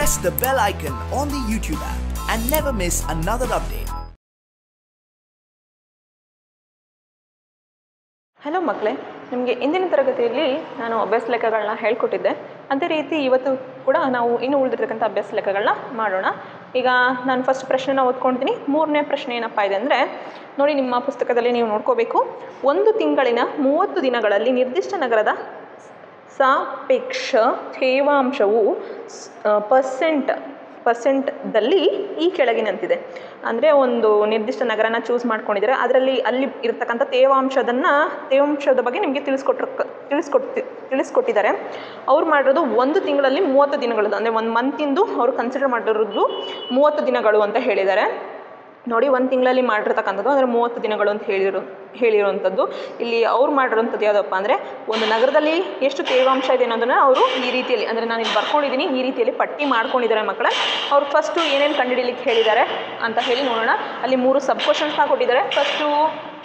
press the bell icon on the YouTube app and never miss another update. Hello ಮಕ್ಕಳೇ. ನಿಮಗೆ ಇಂದಿನ ತರಗತಿಯಲ್ಲಿ ನಾನು ಅಭ್ಯಾಸ ಲೆಕ್ಕಗಳನ್ನ ಹೇಳ್ಕೊಟ್ಟಿದ್ದೆ. ಅದೇ ರೀತಿ ಇವತ್ತು ಕೂಡ ನಾವು ಇನ್ನು ಉಳಿದಿರ್ತಕ್ಕಂಥ ಅಭ್ಯಾಸ ಲೆಕ್ಕಗಳನ್ನ ಮಾಡೋಣ. ಈಗ ನಾನು ಫಸ್ಟ್ ಪ್ರಶ್ನೆನ ಓದ್ಕೊಳ್ತೀನಿ ಮೂರನೇ ಪ್ರಶ್ನೆ ಏನಪ್ಪ ಇದೆ ಅಂದರೆ, ನೋಡಿ ನಿಮ್ಮ ಪುಸ್ತಕದಲ್ಲಿ ನೀವು ನೋಡ್ಕೋಬೇಕು. ಒಂದು ತಿಂಗಳಿನ ಮೂವತ್ತು ದಿನಗಳಲ್ಲಿ ನಿರ್ದಿಷ್ಟ ನಗರದ ಸಾಪೇಕ್ಷ ತೇವಾಂಶವು ಪರ್ಸೆಂಟ್ ಪರ್ಸೆಂಟ್ದಲ್ಲಿ ಈ ಕೆಳಗಿನಂತಿದೆ. ಅಂದರೆ ಒಂದು ನಿರ್ದಿಷ್ಟ ನಗರನ ಚೂಸ್ ಮಾಡ್ಕೊಂಡಿದ್ದಾರೆ ಅದರಲ್ಲಿ ಅಲ್ಲಿ ಇರತಕ್ಕಂಥ ತೇವಾಂಶದನ್ನು, ತೇವಾಂಶದ ಬಗ್ಗೆ ನಿಮಗೆ ತಿಳಿಸ್ಕೊಟ್ರ ತಿಳಿಸ್ಕೊಡ್ತಿ ತಿಳಿಸ್ಕೊಟ್ಟಿದ್ದಾರೆ. ಅವ್ರು ಮಾಡಿರೋದು ಒಂದು ತಿಂಗಳಲ್ಲಿ ಮೂವತ್ತು ದಿನಗಳದ್ದು. ಅಂದರೆ ಒಂದು ಮಂತಿಂದು ಅವರು ಕನ್ಸಿಡರ್ ಮಾಡಿರೋದು ಮೂವತ್ತು ದಿನಗಳು ಅಂತ ಹೇಳಿದ್ದಾರೆ. ನೋಡಿ, ಒಂದು ತಿಂಗಳಲ್ಲಿ ಮಾಡಿರ್ತಕ್ಕಂಥದ್ದು ಅಂದರೆ ಮೂವತ್ತು ದಿನಗಳು ಅಂತ ಹೇಳಿರೋ, ಹೇಳಿರುವಂಥದ್ದು. ಇಲ್ಲಿ ಅವ್ರು ಮಾಡಿರೋಂಥದ್ದು ಯಾವುದಪ್ಪ ಅಂದರೆ ಒಂದು ನಗರದಲ್ಲಿ ಎಷ್ಟು ತೇವಾಂಶ ಇದೆ ಅನ್ನೋದನ್ನು ಅವರು ಈ ರೀತಿಯಲ್ಲಿ, ಅಂದರೆ ನಾನು ಇಲ್ಲಿ ಬರ್ಕೊಂಡಿದ್ದೀನಿ ಈ ರೀತಿಯಲ್ಲಿ ಪಟ್ಟಿ ಮಾಡ್ಕೊಂಡಿದ್ದಾರೆ ಮಕ್ಕಳ. ಅವ್ರು ಫಸ್ಟು ಏನೇನು ಕಂಡುಹಿಡಿಲಿಕ್ಕೆ ಹೇಳಿದ್ದಾರೆ ಅಂತ ಹೇಳಿ ನೋಡೋಣ. ಅಲ್ಲಿ ಮೂರು ಸಬ್ ಕ್ವಶನ್ಸ್ನ ಕೊಟ್ಟಿದ್ದಾರೆ ಫಸ್ಟು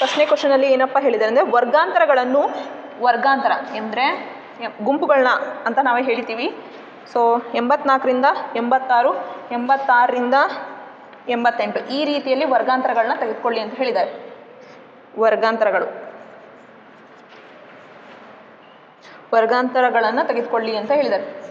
ಫಸ್ಟ್ನೇ ಕ್ವಶನಲ್ಲಿ ಏನಪ್ಪ ಹೇಳಿದ್ದಾರೆ ಅಂದರೆ ವರ್ಗಾಂತರಗಳನ್ನು, ವರ್ಗಾಂತರ ಅಂದರೆ ಗುಂಪುಗಳನ್ನ ಅಂತ ನಾವೇ ಹೇಳ್ತೀವಿ. ಸೊ ಎಂಬತ್ನಾಲ್ಕರಿಂದ ಎಂಬತ್ತಾರು, ಎಂಬತ್ತಾರರಿಂದ ಎಂಬತ್ತೆಂಟು. ಈ ರೀತಿಯಲ್ಲಿ ವರ್ಗಾಂತರಗಳನ್ನ ತೆಗೆದುಕೊಳ್ಳಿ ಅಂತ ಹೇಳಿದ್ದಾರೆ. ವರ್ಗಾಂತರಗಳು. ವರ್ಗಾಂತರಗಳನ್ನು ತೆಗೆದುಕೊಳ್ಳಿ ಅಂತ ಹೇಳಿದ್ದಾರೆ.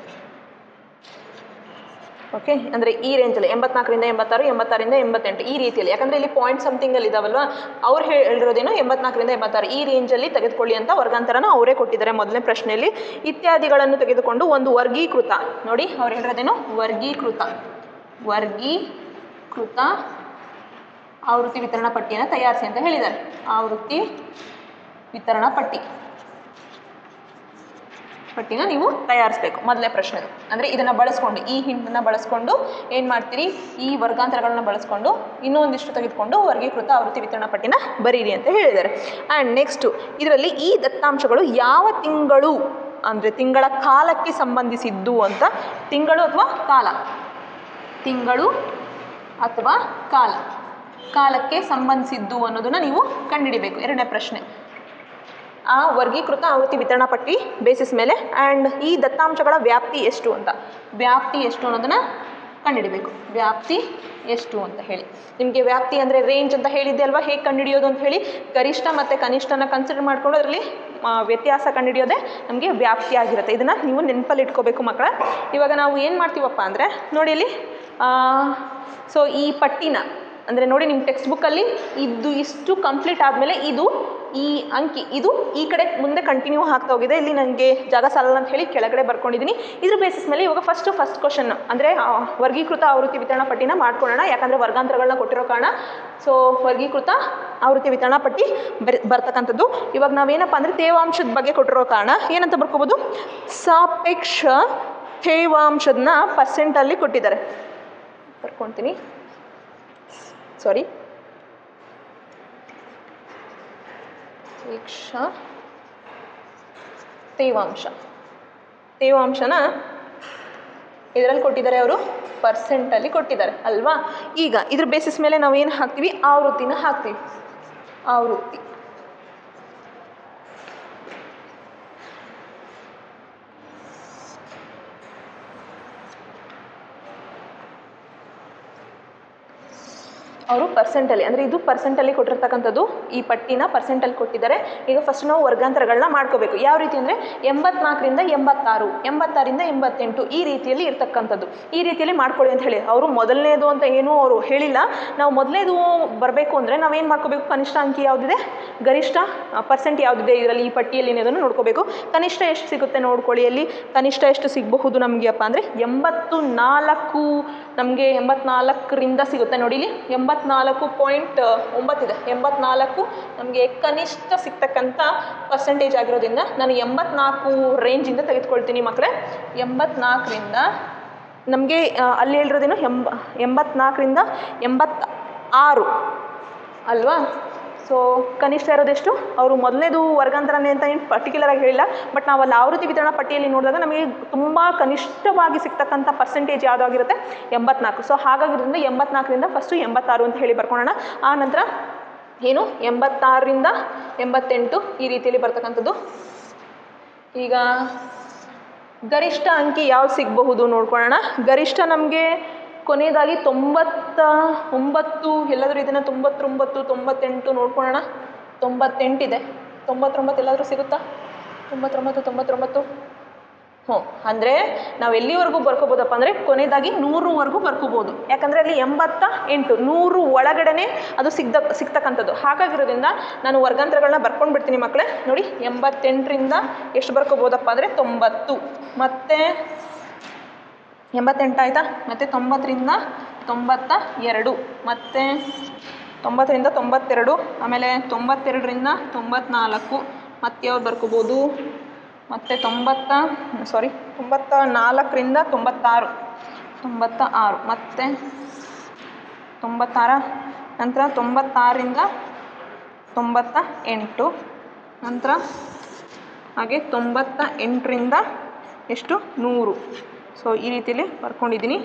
ಓಕೆ ಅಂದರೆ ಈ ರೇಂಜಲ್ಲಿ ಎಂಬತ್ನಾಲ್ಕರಿಂದ ಎಂಬತ್ತಾರು ಎಂಬತ್ತಾರಿಂದ ಎಂಬತ್ತೆಂಟು. ಈ ರೀತಿಯಲ್ಲಿ. ಯಾಕಂದರೆ ಇಲ್ಲಿ ಪಾಯಿಂಟ್ ಸಮಥಿಂಗಲ್ಲಿ ಇದಾವಲ್ವ? ಅವ್ರು ಹೇಳಿರೋದೇನು ಎಂಬತ್ನಾಲ್ಕರಿಂದ ಎಂಬತ್ತಾರು. ಈ ರೇಂಜಲ್ಲಿ ತೆಗೆದುಕೊಳ್ಳಿ ಅಂತ ವರ್ಗಾಂತರನ ಅವರೇ ಕೊಟ್ಟಿದ್ದಾರೆ ಮೊದಲನೇ ಪ್ರಶ್ನೆಯಲ್ಲಿ. ಇತ್ಯಾದಿಗಳನ್ನು ತೆಗೆದುಕೊಂಡು ಒಂದು ವರ್ಗೀಕೃತ. ನೋಡಿ, ಅವ್ರು ಹೇಳಿರೋದೇನು? ವರ್ಗೀಕೃತ. ವರ್ಗೀಕೃತ ಆವೃತ್ತಿ ವಿತರಣಾ ಪಟ್ಟಿಯನ್ನು ತಯಾರಿಸಿ ಅಂತ ಹೇಳಿದ್ದಾರೆ. ಆವೃತ್ತಿ ವಿತರಣಾ ಪಟ್ಟಿ. ಪಟ್ಟಿನ ನೀವು ತಯಾರಿಸ್ಬೇಕು. ಮೊದಲೇ ಪ್ರಶ್ನೆ ಅಂದರೆ ಇದನ್ನು ಬಳಸ್ಕೊಂಡು, ಈ ಹಿಂಡನ್ನು ಬಳಸ್ಕೊಂಡು ಏನು ಮಾಡ್ತೀರಿ? ಈ ವರ್ಗಾಂತರಗಳನ್ನು ಬಳಸ್ಕೊಂಡು ಇನ್ನೊಂದಿಷ್ಟು ತೆಗೆದುಕೊಂಡು ವರ್ಗೀಕೃತ ಆವೃತ್ತಿ ವಿತರಣಾ ಪಟ್ಟಿನ ಬರೀರಿ ಅಂತ ಹೇಳಿದ್ದಾರೆ. ಆ್ಯಂಡ್ ನೆಕ್ಸ್ಟು ಇದರಲ್ಲಿ ಈ ದತ್ತಾಂಶಗಳು ಯಾವ ತಿಂಗಳು? ಅಂದರೆ ತಿಂಗಳ ಕಾಲಕ್ಕೆ ಸಂಬಂಧಿಸಿದ್ದು ಅಂತ, ತಿಂಗಳು ಅಥವಾ ಕಾಲ? ತಿಂಗಳು ಅಥವಾ ಕಾಲ. ಕಾಲಕ್ಕೆ ಸಂಬಂಧಿಸಿದ್ದು ಅನ್ನೋದನ್ನು ನೀವು ಕಂಡುಹಿಡಿಬೇಕು. ಎರಡನೇ ಪ್ರಶ್ನೆ. ಆ ವರ್ಗೀಕೃತ ಆವೃತ್ತಿ ವಿತರಣಾ ಪಟ್ಟಿ ಬೇಸಿಸ್ ಮೇಲೆ ಆ್ಯಂಡ್ ಈ ದತ್ತಾಂಶಗಳ ವ್ಯಾಪ್ತಿ ಎಷ್ಟು ಅಂತ. ವ್ಯಾಪ್ತಿ ಎಷ್ಟು ಅನ್ನೋದನ್ನು ಕಂಡುಹಿಡಿಬೇಕು. ವ್ಯಾಪ್ತಿ ಎಷ್ಟು ಅಂತ ಹೇಳಿ. ನಿಮಗೆ ವ್ಯಾಪ್ತಿ ಅಂದರೆ ರೇಂಜ್ ಅಂತ ಹೇಳಿದ್ದೆ ಅಲ್ವಾ? ಹೇಗೆ ಕಂಡುಹಿಡಿಯೋದು ಅಂತ ಹೇಳಿ ಗರಿಷ್ಠ ಮತ್ತು ಕನಿಷ್ಠನ ಕನ್ಸಿಡರ್ ಮಾಡ್ಕೊಂಡು ಅದರಲ್ಲಿ ವ್ಯತ್ಯಾಸ ಕಂಡುಹಿಡಿಯೋದೇ ನಮಗೆ ವ್ಯಾಪ್ತಿ ಆಗಿರುತ್ತೆ. ಇದನ್ನು ನೀವು ನೆನಪಲ್ಲಿ ಇಟ್ಕೋಬೇಕು ಮಕ್ಕಳ. ಇವಾಗ ನಾವು ಏನು ಮಾಡ್ತೀವಪ್ಪ ಅಂದರೆ, ನೋಡಿ ಇಲ್ಲಿ ಸೊ ಈ ಪಟ್ಟಿನ, ಅಂದರೆ ನೋಡಿ ನಿಮ್ಮ ಟೆಕ್ಸ್ಟ್ ಬುಕ್ಕಲ್ಲಿ ಇದು ಇಷ್ಟು ಕಂಪ್ಲೀಟ್ ಆದಮೇಲೆ ಇದು ಈ ಅಂಕಿ, ಇದು ಈ ಕಡೆ ಮುಂದೆ ಕಂಟಿನ್ಯೂ ಆಗ್ತಾ ಹೋಗಿದೆ. ಇಲ್ಲಿ ನನಗೆ ಜಾಗ ಸಾಲಲ್ಲ ಅಂತ ಹೇಳಿ ಕೆಳಗಡೆ ಬರ್ಕೊಂಡಿದ್ದೀನಿ ಇದ್ರ ಬೇಸಿಸ್ ಮೇಲೆ ಇವಾಗ ಫಸ್ಟ್ ಫಸ್ಟ್ ಕ್ವಶನ್ ಅಂದರೆ ವರ್ಗೀಕೃತ ಆವೃತ್ತಿ ವಿತರಣಾ ಪಟ್ಟಿನ ಮಾಡ್ಕೊಳ್ಳೋಣ. ಯಾಕಂದರೆ ವರ್ಗಾಂತರಗಳನ್ನ ಕೊಟ್ಟಿರೋ ಕಾರಣ. ಸೊ ವರ್ಗೀಕೃತ ಆವೃತ್ತಿ ವಿತರಣಾ ಪಟ್ಟಿ ಬರ್, ಬರ್ತಕ್ಕಂಥದ್ದು. ಇವಾಗ ನಾವೇನಪ್ಪ ಅಂದರೆ ತೇವಾಂಶದ ಬಗ್ಗೆ ಕೊಟ್ಟಿರೋ ಕಾರಣ ಏನಂತ ಬರ್ಕೋಬೋದು? ಸಾಪೇಕ್ಷ ತೇವಾಂಶದನ್ನ ಪರ್ಸೆಂಟಲ್ಲಿ ಕೊಟ್ಟಿದ್ದಾರೆ. ಬರ್ಕೊತೀನಿ. ಸಾರಿ ಕ್ಷ ತೇವಾಂಶ. ತೇವಾಂಶನ ಇದರಲ್ಲಿ ಕೊಟ್ಟಿದ್ದಾರೆ ಅವರು ಪರ್ಸೆಂಟಲ್ಲಿ ಕೊಟ್ಟಿದ್ದಾರೆ, ಅಲ್ವಾ? ಈಗ ಇದ್ರ ಬೇಸಿಸ್ ಮೇಲೆ ನಾವು ಏನು ಹಾಕ್ತೀವಿ? ಆವೃತ್ತಿನ ಹಾಕ್ತೀವಿ. ಆವೃತ್ತಿ. ಅವರು ಪರ್ಸೆಂಟಲ್ಲಿ ಅಂದರೆ ಇದು ಪರ್ಸೆಂಟಲ್ಲಿ ಕೊಟ್ಟಿರ್ತಕ್ಕಂಥದ್ದು ಈ ಪಟ್ಟಿನ ಪರ್ಸೆಂಟಲ್ಲಿ ಕೊಟ್ಟಿದ್ದಾರೆ. ಈಗ ಫಸ್ಟ್ ನಾವು ವರ್ಗಾಂತರಗಳನ್ನ ಮಾಡ್ಕೋಬೇಕು. ಯಾವ ರೀತಿ ಅಂದರೆ ಎಂಬತ್ನಾಲ್ಕರಿಂದ ಎಂಬತ್ತಾರು, ಎಂಬತ್ತಾರಿಂದ ಎಂಬತ್ತೆಂಟು ಈ ರೀತಿಯಲ್ಲಿ ಇರ್ತಕ್ಕಂಥದ್ದು. ಈ ರೀತಿಯಲ್ಲಿ ಮಾಡ್ಕೊಳ್ಳಿ ಅಂತ ಹೇಳಿ. ಅವರು ಮೊದಲನೇದು ಅಂತ ಏನೂ ಅವರು ಹೇಳಿಲ್ಲ. ನಾವು ಮೊದಲನೇದು ಬರಬೇಕು ಅಂದರೆ ನಾವೇನು ಮಾಡ್ಕೋಬೇಕು? ಕನಿಷ್ಠ ಅಂಕಿ ಯಾವುದಿದೆ? ಗರಿಷ್ಠ ಪರ್ಸೆಂಟ್ ಯಾವುದಿದೆ ಇದರಲ್ಲಿ ಈ ಪಟ್ಟಿಯಲ್ಲಿ ಅನ್ನೋದನ್ನು ನೋಡ್ಕೋಬೇಕು. ಕನಿಷ್ಠ ಎಷ್ಟು ಸಿಗುತ್ತೆ ನೋಡ್ಕೊಳ್ಳಿ ಅಲ್ಲಿ. ಕನಿಷ್ಠ ಎಷ್ಟು ಸಿಗಬಹುದು ನಮಗೆ ಅಪ್ಪ ಅಂದರೆ ಎಂಬತ್ತು ನಾಲ್ಕು ನಮಗೆ ಎಂಬತ್ನಾಲ್ಕರಿಂದ ಸಿಗುತ್ತೆ ನೋಡಿ ಇಲ್ಲಿ. ಎಂಬತ್ನಾಲ್ಕು ಪಾಯಿಂಟ್ ಒಂಬತ್ತಿದೆ ಎಂಬತ್ನಾಲ್ಕು ನಮಗೆ ಕನಿಷ್ಠ ಸಿಗ್ತಕ್ಕಂಥ ಪರ್ಸೆಂಟೇಜ್ ಆಗಿರೋದ್ರಿಂದ ನಾನು ಎಂಬತ್ನಾಲ್ಕು ರೇಂಜಿಂದ ತೆಗೆದುಕೊಳ್ತೀನಿ ಮಕ್ಕಳೇ ಎಂಬತ್ನಾಲ್ಕರಿಂದ ನಮಗೆ ಅಲ್ಲಿ ಹೇಳಿರೋದೇನು? ಎಂಬ, ಎಂಬತ್ನಾಲ್ಕರಿಂದ ಎಂಬತ್ತ ಆರು ಅಲ್ವಾ? ಸೊ ಕನಿಷ್ಠ ಇರೋದೆಷ್ಟು? ಅವರು ಮೊದಲನೇದು ವರ್ಗಾಂತರನೇ ಅಂತ ಏನು ಪರ್ಟಿಕ್ಯುಲರಾಗಿ ಹೇಳಿಲ್ಲ ಬಟ್ ನಾವು ಅಲ್ಲಿ ಆವೃತ್ತಿ ವಿತರಣಾ ಪಟ್ಟಿಯಲ್ಲಿ ನೋಡಿದಾಗ ನಮಗೆ ತುಂಬ ಕನಿಷ್ಠವಾಗಿ ಸಿಗ್ತಕ್ಕಂಥ ಪರ್ಸೆಂಟೇಜ್ ಯಾವುದಾಗಿರುತ್ತೆ ಎಂಬತ್ನಾಲ್ಕು. ಸೊ ಹಾಗಾಗಿರೋದ್ರಿಂದ ಎಂಬತ್ನಾಲ್ಕರಿಂದ ಫಸ್ಟು ಎಂಬತ್ತಾರು ಅಂತ ಹೇಳಿ ಬರ್ಕೊಳ್ಳೋಣ ಆ ನಂತರ ಏನು? ಎಂಬತ್ತಾರರಿಂದ ಎಂಬತ್ತೆಂಟು ಈ ರೀತಿಯಲ್ಲಿ ಬರ್ತಕ್ಕಂಥದ್ದು. ಈಗ ಗರಿಷ್ಠ ಅಂಕಿ ಯಾವ್ದು ಸಿಗಬಹುದು ನೋಡ್ಕೊಳ್ಳೋಣ ಗರಿಷ್ಠ ನಮಗೆ ಕೊನೆಯದಾಗಿ ತೊಂಬತ್ತ ಒಂಬತ್ತು, ಎಲ್ಲಾದರೂ ಇದನ್ನು ತೊಂಬತ್ತೊಂಬತ್ತು, ತೊಂಬತ್ತೆಂಟು ನೋಡ್ಕೊಳ್ಳೋಣ. ತೊಂಬತ್ತೆಂಟಿದೆ. ತೊಂಬತ್ತೊಂಬತ್ತು ಎಲ್ಲಾದರೂ ಸಿಗುತ್ತಾ? ತೊಂಬತ್ತೊಂಬತ್ತು ತೊಂಬತ್ತೊಂಬತ್ತು. ಹ್ಞೂ ಅಂದರೆ ನಾವು ಎಲ್ಲಿವರೆಗೂ ಬರ್ಕೋಬೋದಪ್ಪ ಅಂದರೆ ಕೊನೆಯದಾಗಿ ನೂರುವರೆಗೂ ಬರ್ಕೋಬೋದು. ಯಾಕಂದರೆ ಅಲ್ಲಿ ಎಂಬತ್ತ ಎಂಟು, ನೂರು ಒಳಗಡೆನೆ ಅದು ಸಿಗ್ದ, ಸಿಗ್ತಕ್ಕಂಥದ್ದು. ಹಾಗಾಗಿರೋದ್ರಿಂದ ನಾನು ವರ್ಗಾಂತರಗಳನ್ನ ಬರ್ಕೊಂಡು ಬಿಡ್ತೀನಿ ಮಕ್ಕಳೇ ನೋಡಿ, ಎಂಬತ್ತೆಂಟರಿಂದ ಎಷ್ಟು ಬರ್ಕೋಬೋದಪ್ಪ ಅಂದರೆ ತೊಂಬತ್ತು. ಮತ್ತು ಎಂಬತ್ತೆಂಟು ಆಯಿತಾ? ಮತ್ತು ತೊಂಬತ್ತರಿಂದ ತೊಂಬತ್ತ ಎರಡು. ಮತ್ತು ತೊಂಬತ್ತರಿಂದ ತೊಂಬತ್ತೆರಡು, ಆಮೇಲೆ ತೊಂಬತ್ತೆರಡರಿಂದ ತೊಂಬತ್ನಾಲ್ಕು. ಮತ್ತೆ ಯಾವ್ದು ಬರ್ಕೋಬೋದು? ಮತ್ತು ತೊಂಬತ್ತ ಸಾರಿ ತೊಂಬತ್ತ ನಾಲ್ಕರಿಂದ ತೊಂಬತ್ತಾರು. ತೊಂಬತ್ತ ಆರು ಮತ್ತು ತೊಂಬತ್ತಾರ, ನಂತರ ತೊಂಬತ್ತಾರರಿಂದ ತೊಂಬತ್ತ ಎಂಟು ನಂತರ ಹಾಗೆ ತೊಂಬತ್ತ ಎಂಟರಿಂದ ಎಷ್ಟು? ನೂರು. ಸೊ ಈ ರೀತಿಯಲ್ಲಿ ಬರ್ಕೊಂಡಿದ್ದೀನಿ.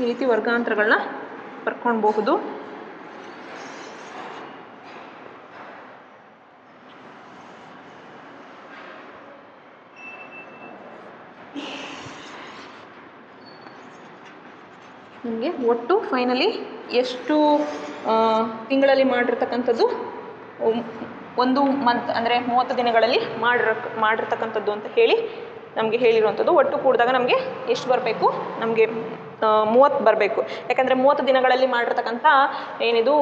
ಈ ರೀತಿ ವರ್ಗಾಂತರಗಳನ್ನ ಬರ್ಕೊಳ್ಬಹುದು. ನಿಮಗೆ ಒಟ್ಟು ಫೈನಲಿ ಎಷ್ಟು ತಿಂಗಳಲ್ಲಿ ಮಾಡಿರ್ತಕ್ಕಂಥದ್ದು ಒಂದು ಮಂತ್ ಅಂದರೆ ಮೂವತ್ತು ದಿನಗಳಲ್ಲಿ ಮಾಡಿರ ಮಾಡಿರ್ತಕ್ಕಂಥದ್ದು ಅಂತ ಹೇಳಿ ನಮಗೆ ಹೇಳಿರುವಂಥದ್ದು ಒಟ್ಟು ಕೂಡಿದಾಗ ನಮಗೆ ಎಷ್ಟು ಬರಬೇಕು? ನಮಗೆ ಮೂವತ್ತು ಬರಬೇಕು. ಯಾಕಂದರೆ ಮೂವತ್ತು ದಿನಗಳಲ್ಲಿ ಮಾಡಿರ್ತಕ್ಕಂಥ ಏನಿದು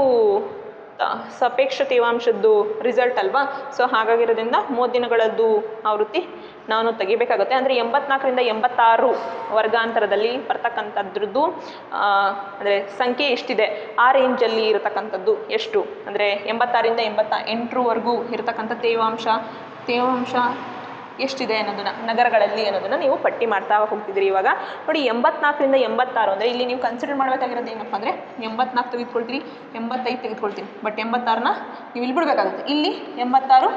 ಸಾಪೇಕ್ಷ ತೇವಾಂಶದ್ದು ರಿಸಲ್ಟ್ ಅಲ್ವಾ? ಸೊ ಹಾಗಾಗಿರೋದ್ರಿಂದ ಮೂವತ್ತು ದಿನಗಳದ್ದು ಆವೃತ್ತಿ ನಾನು ತೆಗಿಬೇಕಾಗುತ್ತೆ. ಅಂದರೆ ಎಂಬತ್ನಾಲ್ಕರಿಂದ ಎಂಬತ್ತಾರು ವರ್ಗಾಂತರದಲ್ಲಿ ಬರ್ತಕ್ಕಂಥದ್ರದ್ದು ಅಂದರೆ ಸಂಖ್ಯೆ ಎಷ್ಟಿದೆ? ಆ ರೇಂಜಲ್ಲಿ ಇರತಕ್ಕಂಥದ್ದು ಎಷ್ಟು? ಅಂದರೆ ಎಂಬತ್ತಾರಿಂದ ಎಂಬತ್ತ, ಎಂಟರವರೆಗೂ ಇರತಕ್ಕಂಥ ತೇವಾಂಶ ತೇವಾಂಶ ಎಷ್ಟಿದೆ ಅನ್ನೋದನ್ನು, ನಗರಗಳಲ್ಲಿ ಅನ್ನೋದನ್ನು ನೀವು ಪಟ್ಟಿ ಮಾಡ್ತಾ ಹೋಗ್ತಿದ್ದೀರಿ ಇವಾಗ. ನೋಡಿ, ಎಂಬತ್ನಾಲ್ಕರಿಂದ ಎಂಬತ್ತಾರು ಅಂದರೆ ಇಲ್ಲಿ ನೀವು ಕನ್ಸಿಡರ್ ಮಾಡಬೇಕಾಗಿರೋದು ಏನಪ್ಪ ಅಂದರೆ ಎಂಬತ್ನಾಲ್ಕು ತೆಗೆದುಕೊಳ್ತೀರಿ, ಎಂಬತ್ತೈದು ತೆಗೆದುಕೊಳ್ತೀನಿ ಬಟ್ ಎಂಬತ್ತಾರನ್ನ ನೀವು ಇಲ್ಲಿ ಬಿಡಬೇಕಾಗುತ್ತೆ. ಇಲ್ಲಿ ಎಂಬತ್ತಾರು,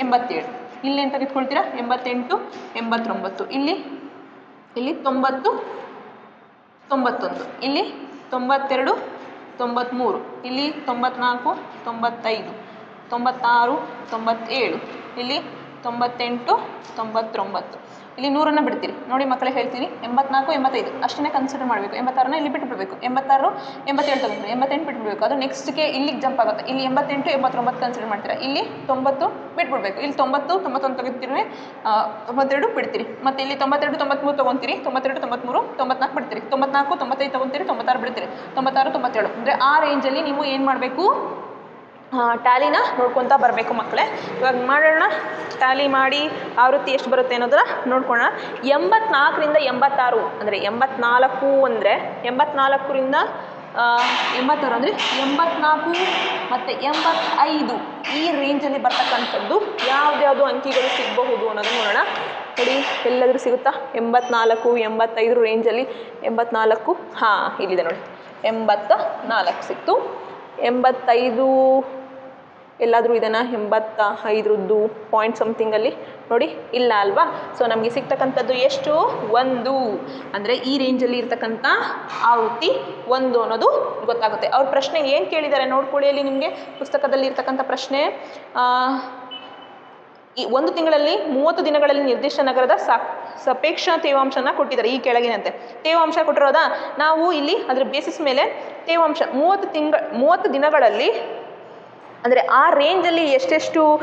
ಎಂಬತ್ತೇಳು. ಏನು ತೆಗೆದುಕೊಳ್ತೀರಾ? ಎಂಬತ್ತೆಂಟು, ಎಂಬತ್ತೊಂಬತ್ತು. ಇಲ್ಲಿ ಇಲ್ಲಿ ತೊಂಬತ್ತು, ತೊಂಬತ್ತೊಂದು. ಇಲ್ಲಿ ತೊಂಬತ್ತೆರಡು ತೊಂಬತ್ತ್ಮೂರು ಇಲ್ಲಿ ತೊಂಬತ್ನಾಲ್ಕು, ತೊಂಬತ್ತೈದು. ತೊಂಬತ್ತಾರು, ತೊಂಬತ್ತೇಳು. ಇಲ್ಲಿ ತೊಂಬತ್ತೆಂಟು, ತೊಂಬತ್ತೊಂಬತ್ತು. ಇಲ್ಲಿ ನೂರನ್ನು ಬಿಡ್ತೀರಿ. ನೋಡಿ ಮಕ್ಕಳೇ ಹೇಳ್ತೀನಿ. ಎಂಬತ್ನಾಲ್ಕು, ಎಂಬತ್ತೈದು. ಅಷ್ಟನ್ನೇ ಕನ್ಸಿಡರ್ ಮಾಡಬೇಕು. ಎಂಬತ್ತಾರನ್ನ ಇಲ್ಲಿ ಬಿಟ್ಟು ಬಿಡಬೇಕು. ಎಂಬತ್ತಾರು, ಎಂಬತ್ತೇಳು ತಗೊಂಡ್ರೆ ಎಂಬತ್ತೆಂಟು ಬಿಟ್ಬಿಡ್ಬೇಕು ಅದು ನೆಕ್ಸ್ಟ್ಗೆ ಇಲ್ಲಿಗೆ ಜಂಪ್ ಆಗುತ್ತೆ. ಇಲ್ಲಿ ಎಂಬತ್ತೆಂಟು, ಎಂಬತ್ತೊಂಬತ್ತು ಕನ್ಸಿಡರ್ ಮಾಡ್ತೀರಾ? ಇಲ್ಲಿ ತೊಂಬತ್ತು ಬಿಟ್ಬಿಡ್ಬೇಕು ಇಲ್ಲಿ ತೊಂಬತ್ತು, ತೊಂಬತ್ತೊಂದು ತೆಗಿತೀರಿ ತೊಂಬತ್ತೆರಡು ಬಿಡ್ತೀರಿ. ಮತ್ತು ಇಲ್ಲಿ ತೊಂಬತ್ತೆರಡು, ತೊಂಬತ್ತ್ಮೂರು ತೊಗೊತೀರಿ. ತೊಂಬತ್ತೆರಡು, ತೊಂಬತ್ತ್ಮೂರು, ತೊಂಬತ್ನಾಲ್ಕು ಬಿಡ್ತೀರಿ. ತೊಂಬತ್ನಾಲ್ಕು, ತೊಂಬತ್ತೈದು ತೊಗೊತೀರಿ. ತೊಂಬತ್ತಾರು ಬಿಡ್ತೀರಿ. ತೊಂಬತ್ತಾರು, ತೊಂಬತ್ತೇಳು. ಅಂದರೆ ಆ ರೇಂಜಲ್ಲಿ ನೀವು ಏನು ಮಾಡಬೇಕು? ಟ್ಯಾಲಿನ ನೋಡ್ಕೊತಾ ಬರಬೇಕು ಮಕ್ಕಳೇ. ಇವಾಗ ಮಾಡೋಣ. ಟ್ಯಾಲಿ ಮಾಡಿ ಆವೃತ್ತಿ ಎಷ್ಟು ಬರುತ್ತೆ ಅನ್ನೋದನ್ನ ನೋಡ್ಕೊಳ್ಳೋಣ. ಎಂಬತ್ನಾಲ್ಕರಿಂದ ಎಂಬತ್ತಾರು ಅಂದರೆ ಎಂಬತ್ನಾಲ್ಕು ಅಂದರೆ ಎಂಬತ್ನಾಲ್ಕರಿಂದ ಎಂಬತ್ತಾರು ಅಂದರೆ ಎಂಬತ್ನಾಲ್ಕು ಮತ್ತು ಎಂಬತ್ತೈದು ಈ ರೇಂಜಲ್ಲಿ ಬರ್ತಕ್ಕಂಥದ್ದು ಯಾವುದ್ಯಾವುದು ಅಂಕಿಗಳು ಸಿಗಬಹುದು ಅನ್ನೋದನ್ನ ನೋಡೋಣ. ನೋಡಿ ಎಲ್ಲಾದರೂ ಸಿಗುತ್ತಾ? ಎಂಬತ್ನಾಲ್ಕು, ಎಂಬತ್ತೈದು ರೇಂಜಲ್ಲಿ ಎಂಬತ್ನಾಲ್ಕು, ಹಾಂ, ಇಲ್ಲಿದೆ ನೋಡಿ. ಎಂಬತ್ತ ನಾಲ್ಕು ಸಿಕ್ತು. ಎಂಬತ್ತೈದು ಎಲ್ಲಾದರೂ ಇದನ್ನು ಎಂಬತ್ತ ಐದರದ್ದು ಪಾಯಿಂಟ್ ಸಮಥಿಂಗಲ್ಲಿ ನೋಡಿ, ಇಲ್ಲ ಅಲ್ವಾ? ಸೊ ನಮಗೆ ಸಿಗ್ತಕ್ಕಂಥದ್ದು ಎಷ್ಟು? ಒಂದು. ಅಂದರೆ ಈ ರೇಂಜಲ್ಲಿ ಇರ್ತಕ್ಕಂಥ ಆವೃತ್ತಿ ಒಂದು ಅನ್ನೋದು ಗೊತ್ತಾಗುತ್ತೆ. ಅವ್ರ ಪ್ರಶ್ನೆ ಏನು ಕೇಳಿದ್ದಾರೆ ನೋಡ್ಕೊಳ್ಳಿ ಅಲ್ಲಿ ನಿಮಗೆ. ಪುಸ್ತಕದಲ್ಲಿ ಇರ್ತಕ್ಕಂಥ ಪ್ರಶ್ನೆ ಈ ಒಂದು ತಿಂಗಳಲ್ಲಿ ಮೂವತ್ತು ದಿನಗಳಲ್ಲಿ ನಿರ್ದಿಷ್ಟ ನಗರದ ಸಪೇಕ್ಷ ತೇವಾಂಶನ ಕೊಟ್ಟಿದ್ದಾರೆ ಈ ಕೆಳಗಿನಂತೆ. ತೇವಾಂಶ ಕೊಟ್ಟಿರೋದಾ? ನಾವು ಇಲ್ಲಿ ಅದರ ಬೇಸಿಸ್ ಮೇಲೆ ತೇವಾಂಶ, ಮೂವತ್ತು ತಿಂಗ, ಮೂವತ್ತು ದಿನಗಳಲ್ಲಿ ಅಂದರೆ ಆ ರೇಂಜಲ್ಲಿ ಎಷ್ಟೆಷ್ಟು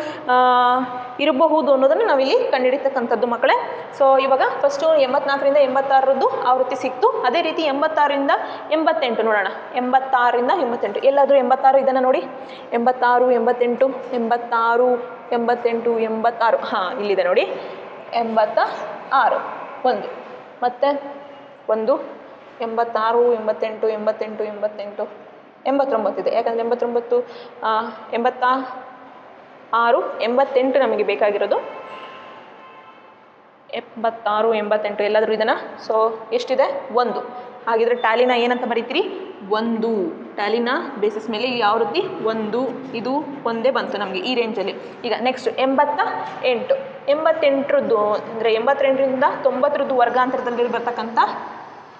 ಇರಬಹುದು ಅನ್ನೋದನ್ನು ನಾವಿಲ್ಲಿ ಕಂಡುಹಿಡಿತಕ್ಕಂಥದ್ದು ಮಕ್ಕಳೇ. ಸೊ ಇವಾಗ ಫಸ್ಟು ಎಂಬತ್ನಾಲ್ಕರಿಂದ ಎಂಬತ್ತಾರರದ್ದು ಆವೃತ್ತಿ ಸಿಕ್ತು. ಅದೇ ರೀತಿ ಎಂಬತ್ತಾರರಿಂದ ಎಂಬತ್ತೆಂಟು ನೋಡೋಣ. ಎಂಬತ್ತಾರರಿಂದ ಎಂಬತ್ತೆಂಟು. ಎಲ್ಲಾದರೂ ಎಂಬತ್ತಾರು ಇದನ್ನು ನೋಡಿ. ಎಂಬತ್ತಾರು, ಎಂಬತ್ತೆಂಟು ಎಂಬತ್ತಾರು ಎಂಬತ್ತೆಂಟು, ಎಂಬತ್ತಾರು. ಹಾಂ, ಇಲ್ಲಿದೆ ನೋಡಿ. ಎಂಬತ್ತ ಆರು ಒಂದು. ಮತ್ತು? ಒಂದು. ಎಂಬತ್ತಾರು, ಎಂಬತ್ತೆಂಟು ಎಂಬತ್ತೆಂಟು ಎಂಬತ್ತೆಂಟು. ಎಂಬತ್ತೊಂಬತ್ತಿದೆ ಯಾಕಂದರೆ ಎಂಬತ್ತೊಂಬತ್ತು ಎಂಬತ್ತ ಆರು, ಎಂಬತ್ತೆಂಟು ನಮಗೆ ಬೇಕಾಗಿರೋದು. ಎಪ್ಪತ್ತಾರು ಎಂಬತ್ತೆಂಟು ಎಲ್ಲಾದರೂ ಇದನ್ನು? ಸೊ ಎಷ್ಟಿದೆ? ಒಂದು. ಹಾಗಿದ್ರೆ ಟ್ಯಾಲಿನ ಏನಂತ ಬರೀತೀರಿ? ಒಂದು. ಟ್ಯಾಲಿನ ಬೇಸಿಸ್ ಮೇಲೆ ಇಲ್ಲಿ ಯಾವ ರೀತಿ ಒಂದು. ಇದು ಒಂದೇ ಬಂತು ನಮಗೆ ಈ ರೇಂಜಲ್ಲಿ ಈಗ ನೆಕ್ಸ್ಟ್ ಎಂಬತ್ತ ಎಂಟು. ಎಂಬತ್ತೆಂಟರದ್ದು ಅಂದರೆ ಎಂಬತ್ತೆಂಟರಿಂದ ತೊಂಬತ್ತರದ್ದು ವರ್ಗಾಂತರದಲ್ಲಿ ಬರ್ತಕ್ಕಂಥ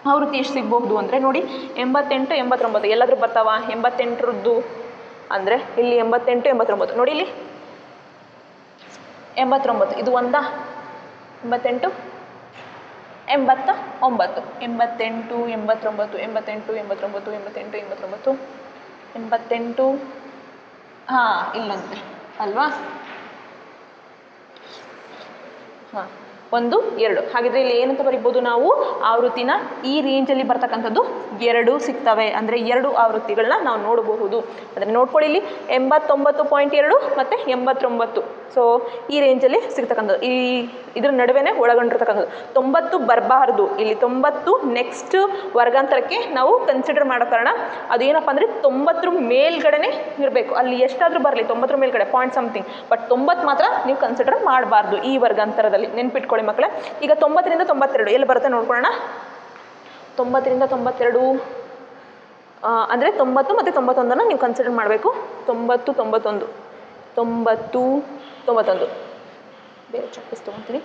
ಆವೃತ್ತಿ ಎಷ್ಟು ಸಿಗ್ಬಹುದು ಅಂದರೆ ನೋಡಿ ಎಂಬತ್ತೆಂಟು, ಎಂಬತ್ತೊಂಬತ್ತು. ಎಲ್ಲಾದರೂ ಬರ್ತಾವ? ಎಂಬತ್ತೆಂಟರದ್ದು ಅಂದರೆ ಇಲ್ಲಿ ಎಂಬತ್ತೆಂಟು, ಎಂಬತ್ತೊಂಬತ್ತು. ನೋಡಿ ಇಲ್ಲಿ. ಎಂಬತ್ತೊಂಬತ್ತು. ಇದು ಒಂದಾ? ಎಂಬತ್ತೆಂಟು? ಎಂಬತ್ತ? ಒಂಬತ್ತು. ಎಂಬತ್ತೆಂಟು, ಎಂಬತ್ತೊಂಬತ್ತು ಎಂಬತ್ತೆಂಟು ಎಂಬತ್ತೊಂಬತ್ತು ಎಂಬತ್ತೆಂಟು ಎಂಬತ್ತೊಂಬತ್ತು. ಎಂಬತ್ತೆಂಟು? ಹಾಂ ಇಲ್ಲಂದ್ರೆ ಅಲ್ವಾ? ಹಾಂ. ಒಂದು, ಎರಡು. ಹಾಗಿದ್ರೆ ಇಲ್ಲಿ ಏನಂತ ಬರಿಬೋದು ನಾವು? ಆವೃತ್ತಿನ ಈ ರೇಂಜಲ್ಲಿ ಬರ್ತಕ್ಕಂಥದ್ದು ಎರಡು ಸಿಗ್ತವೆ. ಅಂದರೆ ಎರಡು ಆವೃತ್ತಿಗಳನ್ನ ನಾವು ನೋಡಬಹುದು. ಅದನ್ನು ನೋಡ್ಕೊಳ್ಳಿ ಇಲ್ಲಿ. ಎಂಬತ್ತೊಂಬತ್ತು ಪಾಯಿಂಟ್ ಎರಡು ಮತ್ತು ಎಂಬತ್ತೊಂಬತ್ತು. ಸೊ ಈ ರೇಂಜಲ್ಲಿ ಸಿಗ್ತಕ್ಕಂಥದ್ದು. ಈ ಇದ್ರ ನಡುವೆನೇ ಒಳಗೊಂಡಿರ್ತಕ್ಕಂಥದ್ದು. ತೊಂಬತ್ತು ಬರಬಾರ್ದು. ಇಲ್ಲಿ ತೊಂಬತ್ತು ನೆಕ್ಸ್ಟ್ ವರ್ಗಾಂತರಕ್ಕೆ ನಾವು ಕನ್ಸಿಡರ್ ಮಾಡೋ ಕಾರಣ ಅದೇನಪ್ಪ ಅಂದರೆ ತೊಂಬತ್ತರ ಮೇಲ್ಗಡೆನೆ ಇರಬೇಕು. ಅಲ್ಲಿ ಎಷ್ಟಾದರೂ ಬರಲಿ, ತೊಂಬತ್ತರ ಮೇಲ್ಗಡೆ ಪಾಯಿಂಟ್ ಸಮಥಿಂಗ್ ಬಟ್ ತೊಂಬತ್ತು ಮಾತ್ರ ನೀವು ಕನ್ಸಿಡರ್ ಮಾಡಬಾರ್ದು ಈ ವರ್ಗಾಂತರದಲ್ಲಿ. ನೆನ್ಪಿಟ್ಕೊಳ್ಳಿ. ಮಕ್ಕಳೇ, ಈಗ ತೊಂಬತ್ತರಿಂದ ತೊಂಬತ್ತೆರಡು, ಎಲ್ಲಿ ಬರುತ್ತೆ ನೋಡ್ಕೊಳ್ಳೋಣ? ತೊಂಬತ್ತರಿಂದ ತೊಂಬತ್ತೆರಡು ಅಂದರೆ ತೊಂಬತ್ತು ಮತ್ತು ತೊಂಬತ್ತೊಂದನ್ನು ನೀವು ಕನ್ಸಿಡರ್ ಮಾಡಬೇಕು. ತೊಂಬತ್ತು, ತೊಂಬತ್ತೊಂದು. ತೊಂಬತ್ತು, ತೊಂಬತ್ತೊಂದು. ಬೇರೆ ಚಾಪೀಸ್ ತೊಗೊತೀನಿ.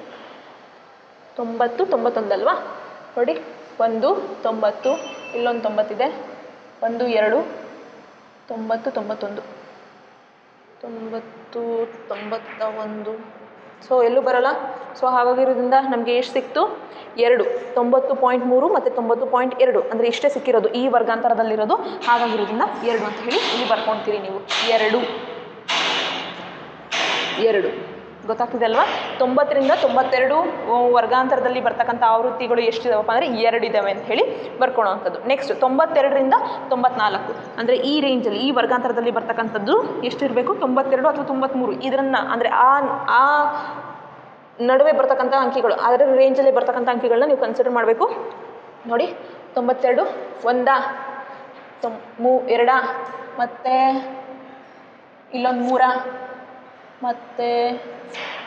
ತೊಂಬತ್ತು, ತೊಂಬತ್ತೊಂದಲ್ವಾ? ನೋಡಿ, ಒಂದು, ತೊಂಬತ್ತು, ಇಲ್ಲೊಂದು ತೊಂಬತ್ತಿದೆ. ಒಂದು, ಎರಡು, ತೊಂಬತ್ತು, ತೊಂಬತ್ತೊಂದು. ತೊಂಬತ್ತು ತೊಂಬತ್ತ ಒಂದು ಸೊ ಎಲ್ಲೂ ಬರೋಲ್ಲ. ಸೊ ಹಾಗಾಗಿರೋದ್ರಿಂದ ನಮಗೆ ಎಷ್ಟು ಸಿಕ್ತು? ಎರಡು. ತೊಂಬತ್ತು ಪಾಯಿಂಟ್ ಮೂರು ಮತ್ತು ತೊಂಬತ್ತು ಪಾಯಿಂಟ್ ಎರಡು. ಅಂದರೆ ಇಷ್ಟೇ ಸಿಕ್ಕಿರೋದು ಈ ವರ್ಗಾಂತರದಲ್ಲಿರೋದು. ಹಾಗಾಗಿರೋದ್ರಿಂದ ಎರಡು ಅಂತ ಹೇಳಿ ಇಲ್ಲಿ ಬರ್ಕೊತೀರಿ ನೀವು. ಎರಡು. ಎರಡು. ಗೊತ್ತಾಗ್ತಿದೆ ಅಲ್ವಾ ತೊಂಬತ್ತರಿಂದ ತೊಂಬತ್ತೆರಡು ವರ್ಗಾಂತರದಲ್ಲಿ ಬರ್ತಕ್ಕಂಥ ಆವೃತ್ತಿಗಳು ಎಷ್ಟಿದಾವಪ್ಪ ಅಂದರೆ ಎರಡು ಇದ್ದಾವೆ ಅಂತ ಹೇಳಿ ಬರ್ಕೊಳ್ಳೋವಂಥದ್ದು ನೆಕ್ಸ್ಟ್ ತೊಂಬತ್ತೆರಡರಿಂದ ತೊಂಬತ್ನಾಲ್ಕು. ಅಂದರೆ ಈ ರೇಂಜಲ್ಲಿ ಈ ವರ್ಗಾಂತರದಲ್ಲಿ ಬರ್ತಕ್ಕಂಥದ್ದು ಎಷ್ಟಿರಬೇಕು? ತೊಂಬತ್ತೆರಡು ಅಥವಾ ತೊಂಬತ್ತ್ಮೂರು ಇದನ್ನು ಅಂದರೆ ಆ ಆ ನಡುವೆ ಬರ್ತಕ್ಕಂಥ ಅಂಕಿಗಳು, ಅದರ ರೇಂಜಲ್ಲಿ ಬರ್ತಕ್ಕಂಥ ಅಂಕಿಗಳನ್ನ ನೀವು ಕನ್ಸಿಡರ್ ಮಾಡಬೇಕು. ನೋಡಿ, ತೊಂಬತ್ತೆರಡು, ಒಂದ, ತೊಂ, ಮೂ, ಎರಡ, ಮತ್ತು ಇಲ್ಲೊಂದು ಮೂರ, ಮತ್ತು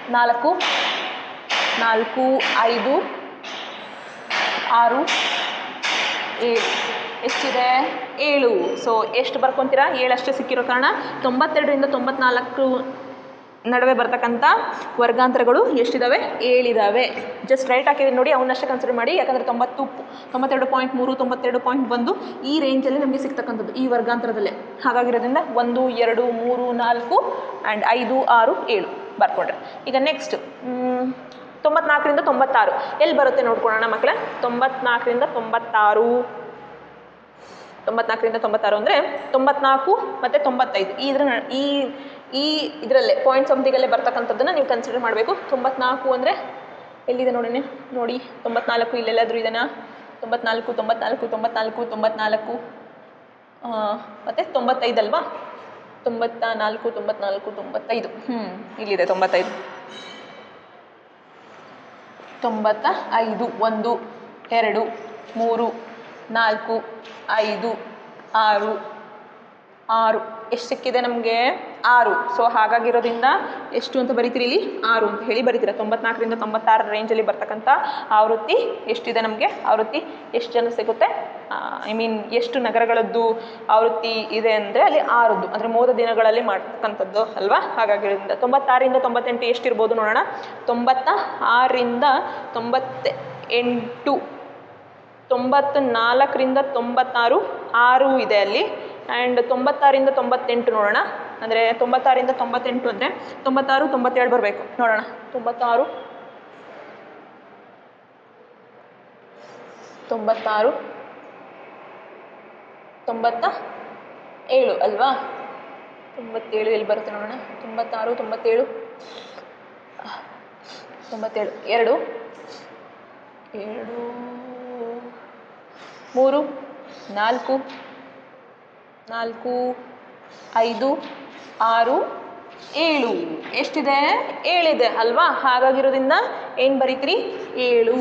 ನಾಲ್ಕು ನಾಲ್ಕು, ಐದು, ಆರು, ಏಳು. ಎಷ್ಟಿದೆ? ಏಳು. ಸೊ ಎಷ್ಟು ಬರ್ಕೊತೀರಾ? ಏಳಷ್ಟೇ ಸಿಕ್ಕಿರೋ ಕಾರಣ ತೊಂಬತ್ತೆರಡರಿಂದ ತೊಂಬತ್ನಾಲ್ಕು ನಡುವೆ ಬರ್ತಕ್ಕಂಥ ವರ್ಗಾಂತರಗಳು ಎಷ್ಟಿದ್ದಾವೆ ಏಳಿದಾವೆ. ಜಸ್ಟ್ ರೈಟ್ ಹಾಕಿದ್ರೆ ನೋಡಿ ಅವನ್ನಷ್ಟೇ ಕನ್ಸಿಡರ್ ಮಾಡಿ. ಯಾಕಂದರೆ ತೊಂಬತ್ತು, ತೊಂಬತ್ತೆರಡು ಪಾಯಿಂಟ್ ಮೂರು, ತೊಂಬತ್ತೆರಡು ಪಾಯಿಂಟ್ ಒಂದು ಈ ರೇಂಜಲ್ಲಿ ನಮಗೆ ಸಿಗ್ತಕ್ಕಂಥದ್ದು ಈ ವರ್ಗಾಂತರದಲ್ಲೇ. ಹಾಗಾಗಿರೋದ್ರಿಂದ ಒಂದು, ಎರಡು, ಮೂರು, ನಾಲ್ಕು ಆ್ಯಂಡ್ ಐದು, ಆರು, ಏಳು. ಬರ್ಕೊಂಡ್ರೆ. ಈಗ ನೆಕ್ಸ್ಟ್ ತೊಂಬತ್ನಾಲ್ಕರಿಂದ ತೊಂಬತ್ತಾರು. ಎಲ್ಲಿ ಬರುತ್ತೆ ನೋಡ್ಕೊಳ್ಳೋಣ ಮಕ್ಕಳೇ ತೊಂಬತ್ನಾಲ್ಕರಿಂದ ತೊಂಬತ್ತಾರು. ತೊಂಬತ್ನಾಲ್ಕರಿಂದ ತೊಂಬತ್ತಾರು ಅಂದರೆ ತೊಂಬತ್ನಾಲ್ಕು ಮತ್ತು ತೊಂಬತ್ತೈದು. ಇದ್ರ ಈ ಈ ಇದರಲ್ಲೇ ಪಾಯಿಂಟ್ ಸಮಥಿಂಗಲ್ಲೇ ಬರ್ತಕ್ಕಂಥದ್ದನ್ನು ನೀವು ಕನ್ಸಿಡರ್ ಮಾಡಬೇಕು. ತೊಂಬತ್ನಾಲ್ಕು ಅಂದರೆ ಎಲ್ಲಿದೆ ನೋಡಿ ನೋಡಿ, ತೊಂಬತ್ನಾಲ್ಕು ಇಲ್ಲೆಲ್ಲಾದರೂ ಇದನ್ನು ತೊಂಬತ್ನಾಲ್ಕು ತೊಂಬತ್ನಾಲ್ಕು ತೊಂಬತ್ನಾಲ್ಕು ತೊಂಬತ್ನಾಲ್ಕು ಮತ್ತು ತೊಂಬತ್ತೈದಲ್ವಾ ತೊಂಬತ್ತ ನಾಲ್ಕು ತೊಂಬತ್ನಾಲ್ಕು ತೊಂಬತ್ತೈದು. ಹ್ಞೂ ಇಲ್ಲಿದೆ ತೊಂಬತ್ತೈದು. ತೊಂಬತ್ತ ಐದು ಒಂದು ಎರಡು ಮೂರು ನಾಲ್ಕು ಐದು ಆರು ಆರು. ಎಷ್ಟು ಸಿಕ್ಕಿದೆ ನಮಗೆ? ಆರು. ಸೊ ಹಾಗಾಗಿರೋದ್ರಿಂದ ಎಷ್ಟು ಅಂತ ಬರಿತೀರಿ ಇಲ್ಲಿ? ಆರು ಅಂತ ಹೇಳಿ ಬರಿತೀರ. ತೊಂಬತ್ನಾಲ್ಕರಿಂದ ತೊಂಬತ್ತಾರು ರೇಂಜಲ್ಲಿ ಬರ್ತಕ್ಕಂಥ ಆವೃತ್ತಿ ಎಷ್ಟಿದೆ ನಮಗೆ? ಆವೃತ್ತಿ ಎಷ್ಟು ಜನ ಸಿಗುತ್ತೆ? ಐ ಮೀನ್ ಎಷ್ಟು ನಗರಗಳದ್ದು ಆವೃತ್ತಿ ಇದೆ ಅಂದರೆ ಅಲ್ಲಿ ಆರದ್ದು. ಅಂದರೆ ಮೂರು ದಿನಗಳಲ್ಲಿ ಮಾಡ್ತಕ್ಕಂಥದ್ದು ಅಲ್ವಾ? ಹಾಗಾಗಿರೋದ್ರಿಂದ ತೊಂಬತ್ತಾರರಿಂದ ತೊಂಬತ್ತೆಂಟು ಎಷ್ಟಿರ್ಬೋದು ನೋಡೋಣ. ತೊಂಬತ್ತ ಆರರಿಂದ ತೊಂಬತ್ತ ಎಂಟು ತೊಂಬತ್ತ ನಾಲ್ಕರಿಂದ ತೊಂಬತ್ತಾರು, ಆರು ಇದೆ ಅಲ್ಲಿ. ಆ್ಯಂಡ್ ತೊಂಬತ್ತಾರಿಂದ ತೊಂಬತ್ತೆಂಟು ನೋಡೋಣ. ಅಂದರೆ ತೊಂಬತ್ತಾರಿಂದ ತೊಂಬತ್ತೆಂಟು ಅಂದರೆ ತೊಂಬತ್ತಾರು ತೊಂಬತ್ತೇಳು ಬರಬೇಕು. ನೋಡೋಣ. ತೊಂಬತ್ತಾರು. ತೊಂಬತ್ತಾರು. ತೊಂಬತ್ತ ಏಳು ಅಲ್ವಾ? ತೊಂಬತ್ತೇಳು ಎಲ್ಲಿ ಬರುತ್ತೆ ನೋಡೋಣ. ತೊಂಬತ್ತಾರು, ತೊಂಬತ್ತೇಳು. ತೊಂಬತ್ತೇಳು. ಎರಡು. ಏಳು ಮೂರು. ನಾಲ್ಕು. ನಾಲ್ಕು, ಐದು, ಆರು, ಏಳು. ಎಷ್ಟಿದೆ? ಏಳಿದೆ ಅಲ್ವಾ? ಹಾಗಾಗಿರೋದ್ರಿಂದ ಏನು ಬರೀತೀರಿ? ಏಳು.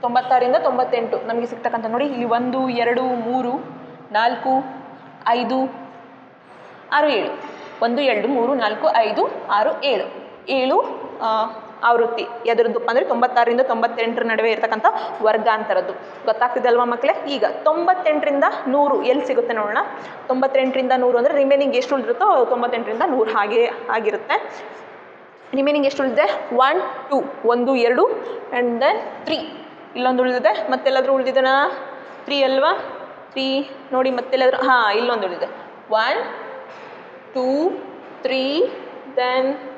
ತೊಂಬತ್ತಾರಿಂದ ತೊಂಬತ್ತೆಂಟು. ನಮಗೆ ಸಿಗ್ತಕ್ಕಂಥ ನೋಡಿ, ಇಲ್ಲಿ ಒಂದು, ಎರಡು, ಮೂರು, ನಾಲ್ಕು, ಐದು, ಆರು, ಏಳು. ಒಂದು, ಎರಡು, ಮೂರು, ನಾಲ್ಕು, ಐದು, ಆರು, ಏಳು. ಏಳು ಆವೃತ್ತಿ. ಎದುರದ್ದು ಅಂದರೆ ತೊಂಬತ್ತಾರರಿಂದ ತೊಂಬತ್ತೆಂಟರ ನಡುವೆ ಇರತಕ್ಕಂಥ ವರ್ಗಾಂತರದ್ದು. ಗೊತ್ತಾಗ್ತಿದೆ ಅಲ್ವಾ ಮಕ್ಕಳೇ ಈಗ ತೊಂಬತ್ತೆಂಟರಿಂದ ನೂರು ಎಲ್ಲಿ ಸಿಗುತ್ತೆ ನೋಡೋಣ. ತೊಂಬತ್ತೆಂಟರಿಂದ ನೂರು ಅಂದರೆ ರಿಮೈನಿಂಗ್ ಎಷ್ಟು ಉಳಿದಿರುತ್ತೋ ತೊಂಬತ್ತೆಂಟರಿಂದ ನೂರು ಹಾಗೆ ಆಗಿರುತ್ತೆ. ರಿಮೈನಿಂಗ್ ಎಷ್ಟು ಉಳಿದಿದೆ? ಒನ್ ಟು ಒಂದು, ಎರಡು ಆ್ಯಂಡ್ ದೆನ್ ತ್ರೀ ಇಲ್ಲೊಂದು ಉಳಿದಿದೆ, ಮತ್ತೆಲ್ಲಾದರೂ ಉಳಿದಿದೆನಾ? ತ್ರೀ ಅಲ್ವಾ? ತ್ರೀ ನೋಡಿ ಮತ್ತೆಲ್ಲಾದರೂ, ಹಾಂ, ಇಲ್ಲೊಂದು ಉಳಿದಿದೆ. ಒನ್ ಟೂ ತ್ರೀ ದೆನ್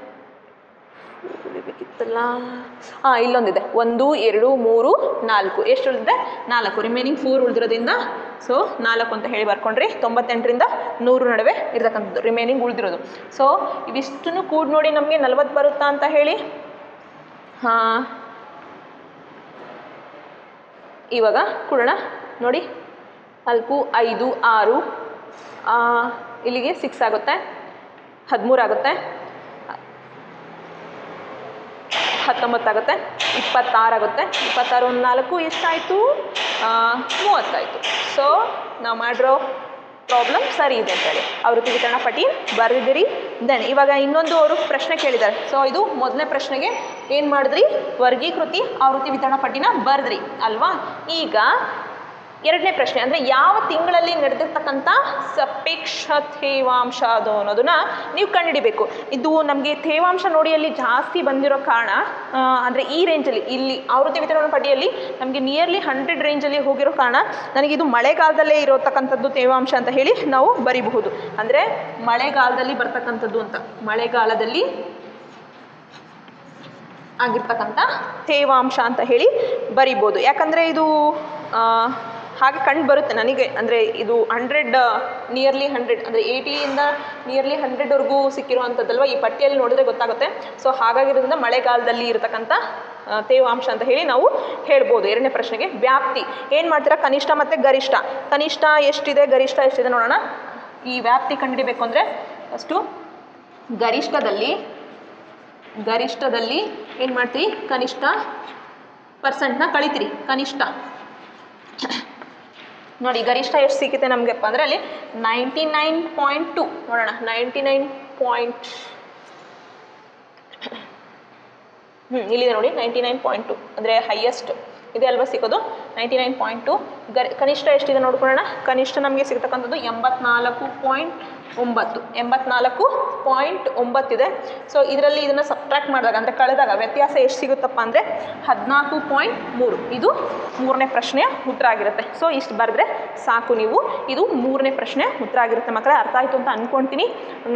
ಬೇಕಿತ್ತಲ್ಲ ಹಾಂ ಇಲ್ಲೊಂದಿದೆ. ಒಂದು, ಎರಡು, ಮೂರು, ನಾಲ್ಕು. ಎಷ್ಟು ಉಳಿದಿದೆ ನಾಲ್ಕು. ರಿಮೈನಿಂಗ್ ಫೋರ್ ಉಳಿದಿರೋದ್ರಿಂದ ಸೊ ನಾಲ್ಕು ಅಂತ ಹೇಳಿ ಬರ್ಕೊಂಡ್ರಿ ತೊಂಬತ್ತೆಂಟರಿಂದ ನೂರು ನಡುವೆ ಇರ್ತಕ್ಕಂಥದ್ದು. ರಿಮೈನಿಂಗ್ ಉಳಿದಿರೋದು. ಸೊ ಇವಿಷ್ಟನ್ನು ಕೂಡ ನೋಡಿ ನಮಗೆ ನಲ್ವತ್ತು ಬರುತ್ತಾ ಅಂತ ಹೇಳಿ. ಹಾಂ. ಇವಾಗ ಕೊಡೋಣ. ನೋಡಿ. ನಾಲ್ಕು, ಐದು, ಆರು. ಇಲ್ಲಿಗೆ ಸಿಕ್ಸ್ ಆಗುತ್ತೆ. ಹದಿಮೂರು ಆಗುತ್ತೆ. ಹತ್ತೊಂಬತ್ತಾಗುತ್ತೆ ಇಪ್ಪತ್ತಾರಾಗುತ್ತೆ ಇಪ್ಪತ್ತಾರು ಒಂದು ನಾಲ್ಕು ಎಷ್ಟಾಯಿತು? ಮೂವತ್ತಾಯಿತು. ಸೊ ನಾವು ಮಾಡಿರೋ ಪ್ರಾಬ್ಲಮ್ ಸರಿ ಇದೆ ಅಂತೇಳಿ ಆವೃತ್ತಿ ವಿತರಣಾ ಪಟ್ಟಿ ಬರೆದಿದ್ದೀರಿ. ದೆನ್, ಇವಾಗ ಇನ್ನೊಂದು ಅವರು ಪ್ರಶ್ನೆ ಕೇಳಿದ್ದಾರೆ. ಸೊ ಇದು ಮೊದಲನೇ ಪ್ರಶ್ನೆಗೆ ಏನು ಮಾಡಿದ್ರಿ? ವರ್ಗೀಕೃತಿ ಆವೃತ್ತಿ ವಿತರಣಾ ಪಟ್ಟಿನ ಬರೆದ್ರಿ, ಅಲ್ವಾ? ಈಗ ಎರಡನೇ ಪ್ರಶ್ನೆ, ಅಂದರೆ ಯಾವ ತಿಂಗಳಲ್ಲಿ ನಡೆದಿರ್ತಕ್ಕಂಥ ಸಪೇಕ್ಷ ತೇವಾಂಶ ಅದು ಅನ್ನೋದನ್ನ ನೀವು ಕಂಡುಹಿಡಿಬೇಕು. ಇದು ನಮಗೆ ತೇವಾಂಶ ನೋಡಿ ಅಲ್ಲಿ ಜಾಸ್ತಿ ಬಂದಿರೋ ಕಾರಣ ಅಂದರೆ ಈ ರೇಂಜಲ್ಲಿ ಇಲ್ಲಿ ಆವೃತ್ತಿ ವಿತರಣಾ ಪಟ್ಟಿಯಲ್ಲಿ ನಮಗೆ ನಿಯರ್ಲಿ ಹಂಡ್ರೆಡ್ ರೇಂಜಲ್ಲಿ ಹೋಗಿರೋ ಕಾರಣ ನನಗೆ ಇದು ಮಳೆಗಾಲದಲ್ಲೇ ಇರೋತಕ್ಕಂಥದ್ದು ತೇವಾಂಶ ಅಂತ ಹೇಳಿ ನಾವು ಬರಿಬಹುದು. ಅಂದರೆ ಮಳೆಗಾಲದಲ್ಲಿ ಬರ್ತಕ್ಕಂಥದ್ದು ಅಂತ, ಮಳೆಗಾಲದಲ್ಲಿ ಆಗಿರ್ತಕ್ಕಂಥ ತೇವಾಂಶ ಅಂತ ಹೇಳಿ ಬರಿಬೋದು ಯಾಕಂದರೆ ಇದು ಹಾಗೆ ಕಂಡು ಬರುತ್ತೆ ನನಗೆ. ಅಂದರೆ ಇದು ಹಂಡ್ರೆಡ್ ನಿಯರ್ಲಿ ಹಂಡ್ರೆಡ್ ಅಂದರೆ ಏಯ್ಟಿಯಿಂದ ನಿಯರ್ಲಿ ಹಂಡ್ರೆಡ್ವರೆಗೂ ಸಿಕ್ಕಿರುವಂಥದ್ದಲ್ವ ಈ ಪಟ್ಟಿಯಲ್ಲಿ ನೋಡಿದ್ರೆ ಗೊತ್ತಾಗುತ್ತೆ. ಸೊ ಹಾಗಾಗಿರೋದ್ರಿಂದ ಮಳೆಗಾಲದಲ್ಲಿ ಇರತಕ್ಕಂಥ ತೇವಾಂಶ ಅಂತ ಹೇಳಿ ನಾವು ಹೇಳ್ಬೋದು. ಎರಡನೇ ಪ್ರಶ್ನೆಗೆ, ವ್ಯಾಪ್ತಿ. ಏನು ಮಾಡ್ತೀರಾ? ಕನಿಷ್ಠ ಮತ್ತು ಗರಿಷ್ಠ. ಕನಿಷ್ಠ ಎಷ್ಟಿದೆ? ಗರಿಷ್ಠ ಎಷ್ಟಿದೆ ನೋಡೋಣ. ಈ ವ್ಯಾಪ್ತಿ ಕಂಡುಹಿಡಬೇಕು ಅಂದರೆ ಫಸ್ಟು ಗರಿಷ್ಠದಲ್ಲಿ ಗರಿಷ್ಠದಲ್ಲಿ ಏನು ಮಾಡ್ತೀರಿ? ಕನಿಷ್ಠ ಪರ್ಸೆಂಟ್ನ ಕಳಿತೀರಿ. ಕನಿಷ್ಠ. ನೋಡಿ ಗರಿಷ್ಠ ಎಷ್ಟು ಸಿಕ್ಕಿದೆ ನಮಗೆಪ್ಪ ಅಂದರೆ ಅಲ್ಲಿ ನೈಂಟಿ ನೈನ್ ಪಾಯಿಂಟ್ ಟು ನೋಡೋಣ ನೈಂಟಿ ನೈನ್ ಪಾಯಿಂಟ್ ಹ್ಞೂ ಇಲ್ಲಿದೆ ನೋಡಿ ನೈಂಟಿ ನೈನ್ ಪಾಯಿಂಟ್ ಟು ಅಂದರೆ ಹೈಯೆಸ್ಟ್ ಇದೆ ಅಲ್ವಾ ಸಿಗೋದು? ನೈಂಟಿ ನೈನ್ ಪಾಯಿಂಟ್ ಟು ಗರಿ, ಕನಿಷ್ಠ ಎಷ್ಟಿದೆ ನೋಡ್ಕೊಳ್ಳೋಣ? ಕನಿಷ್ಠ ನಮಗೆ ಸಿಗ್ತಕ್ಕಂಥದ್ದು ಎಂಬತ್ನಾಲ್ಕು ಪಾಯಿಂಟ್ ಒಂಬತ್ತು. ಎಂಬತ್ನಾಲ್ಕು ಪಾಯಿಂಟ್ ಒಂಬತ್ತಿದೆ. ಸೊ ಇದರಲ್ಲಿ ಇದನ್ನು ಸಬ್ಟ್ರ್ಯಾಕ್ಟ್ ಮಾಡಿದಾಗ, ಅಂದರೆ ಕಳೆದಾಗ ವ್ಯತ್ಯಾಸ ಎಷ್ಟು ಸಿಗುತ್ತಪ್ಪ ಅಂದರೆ ಹದಿನಾಲ್ಕು ಪಾಯಿಂಟ್ ಮೂರು. ಇದು ಮೂರನೇ ಪ್ರಶ್ನೆಯ ಉತ್ತರ ಆಗಿರುತ್ತೆ. ಸೊ ಇಷ್ಟು ಬರೆದ್ರೆ ಸಾಕು ನೀವು. ಇದು ಮೂರನೇ ಪ್ರಶ್ನೆ ಉತ್ತರ ಆಗಿರುತ್ತೆ ಮಕ್ಕಳೇ. ಅರ್ಥ ಆಯಿತು ಅಂತ ಅಂದ್ಕೊಳ್ತೀನಿ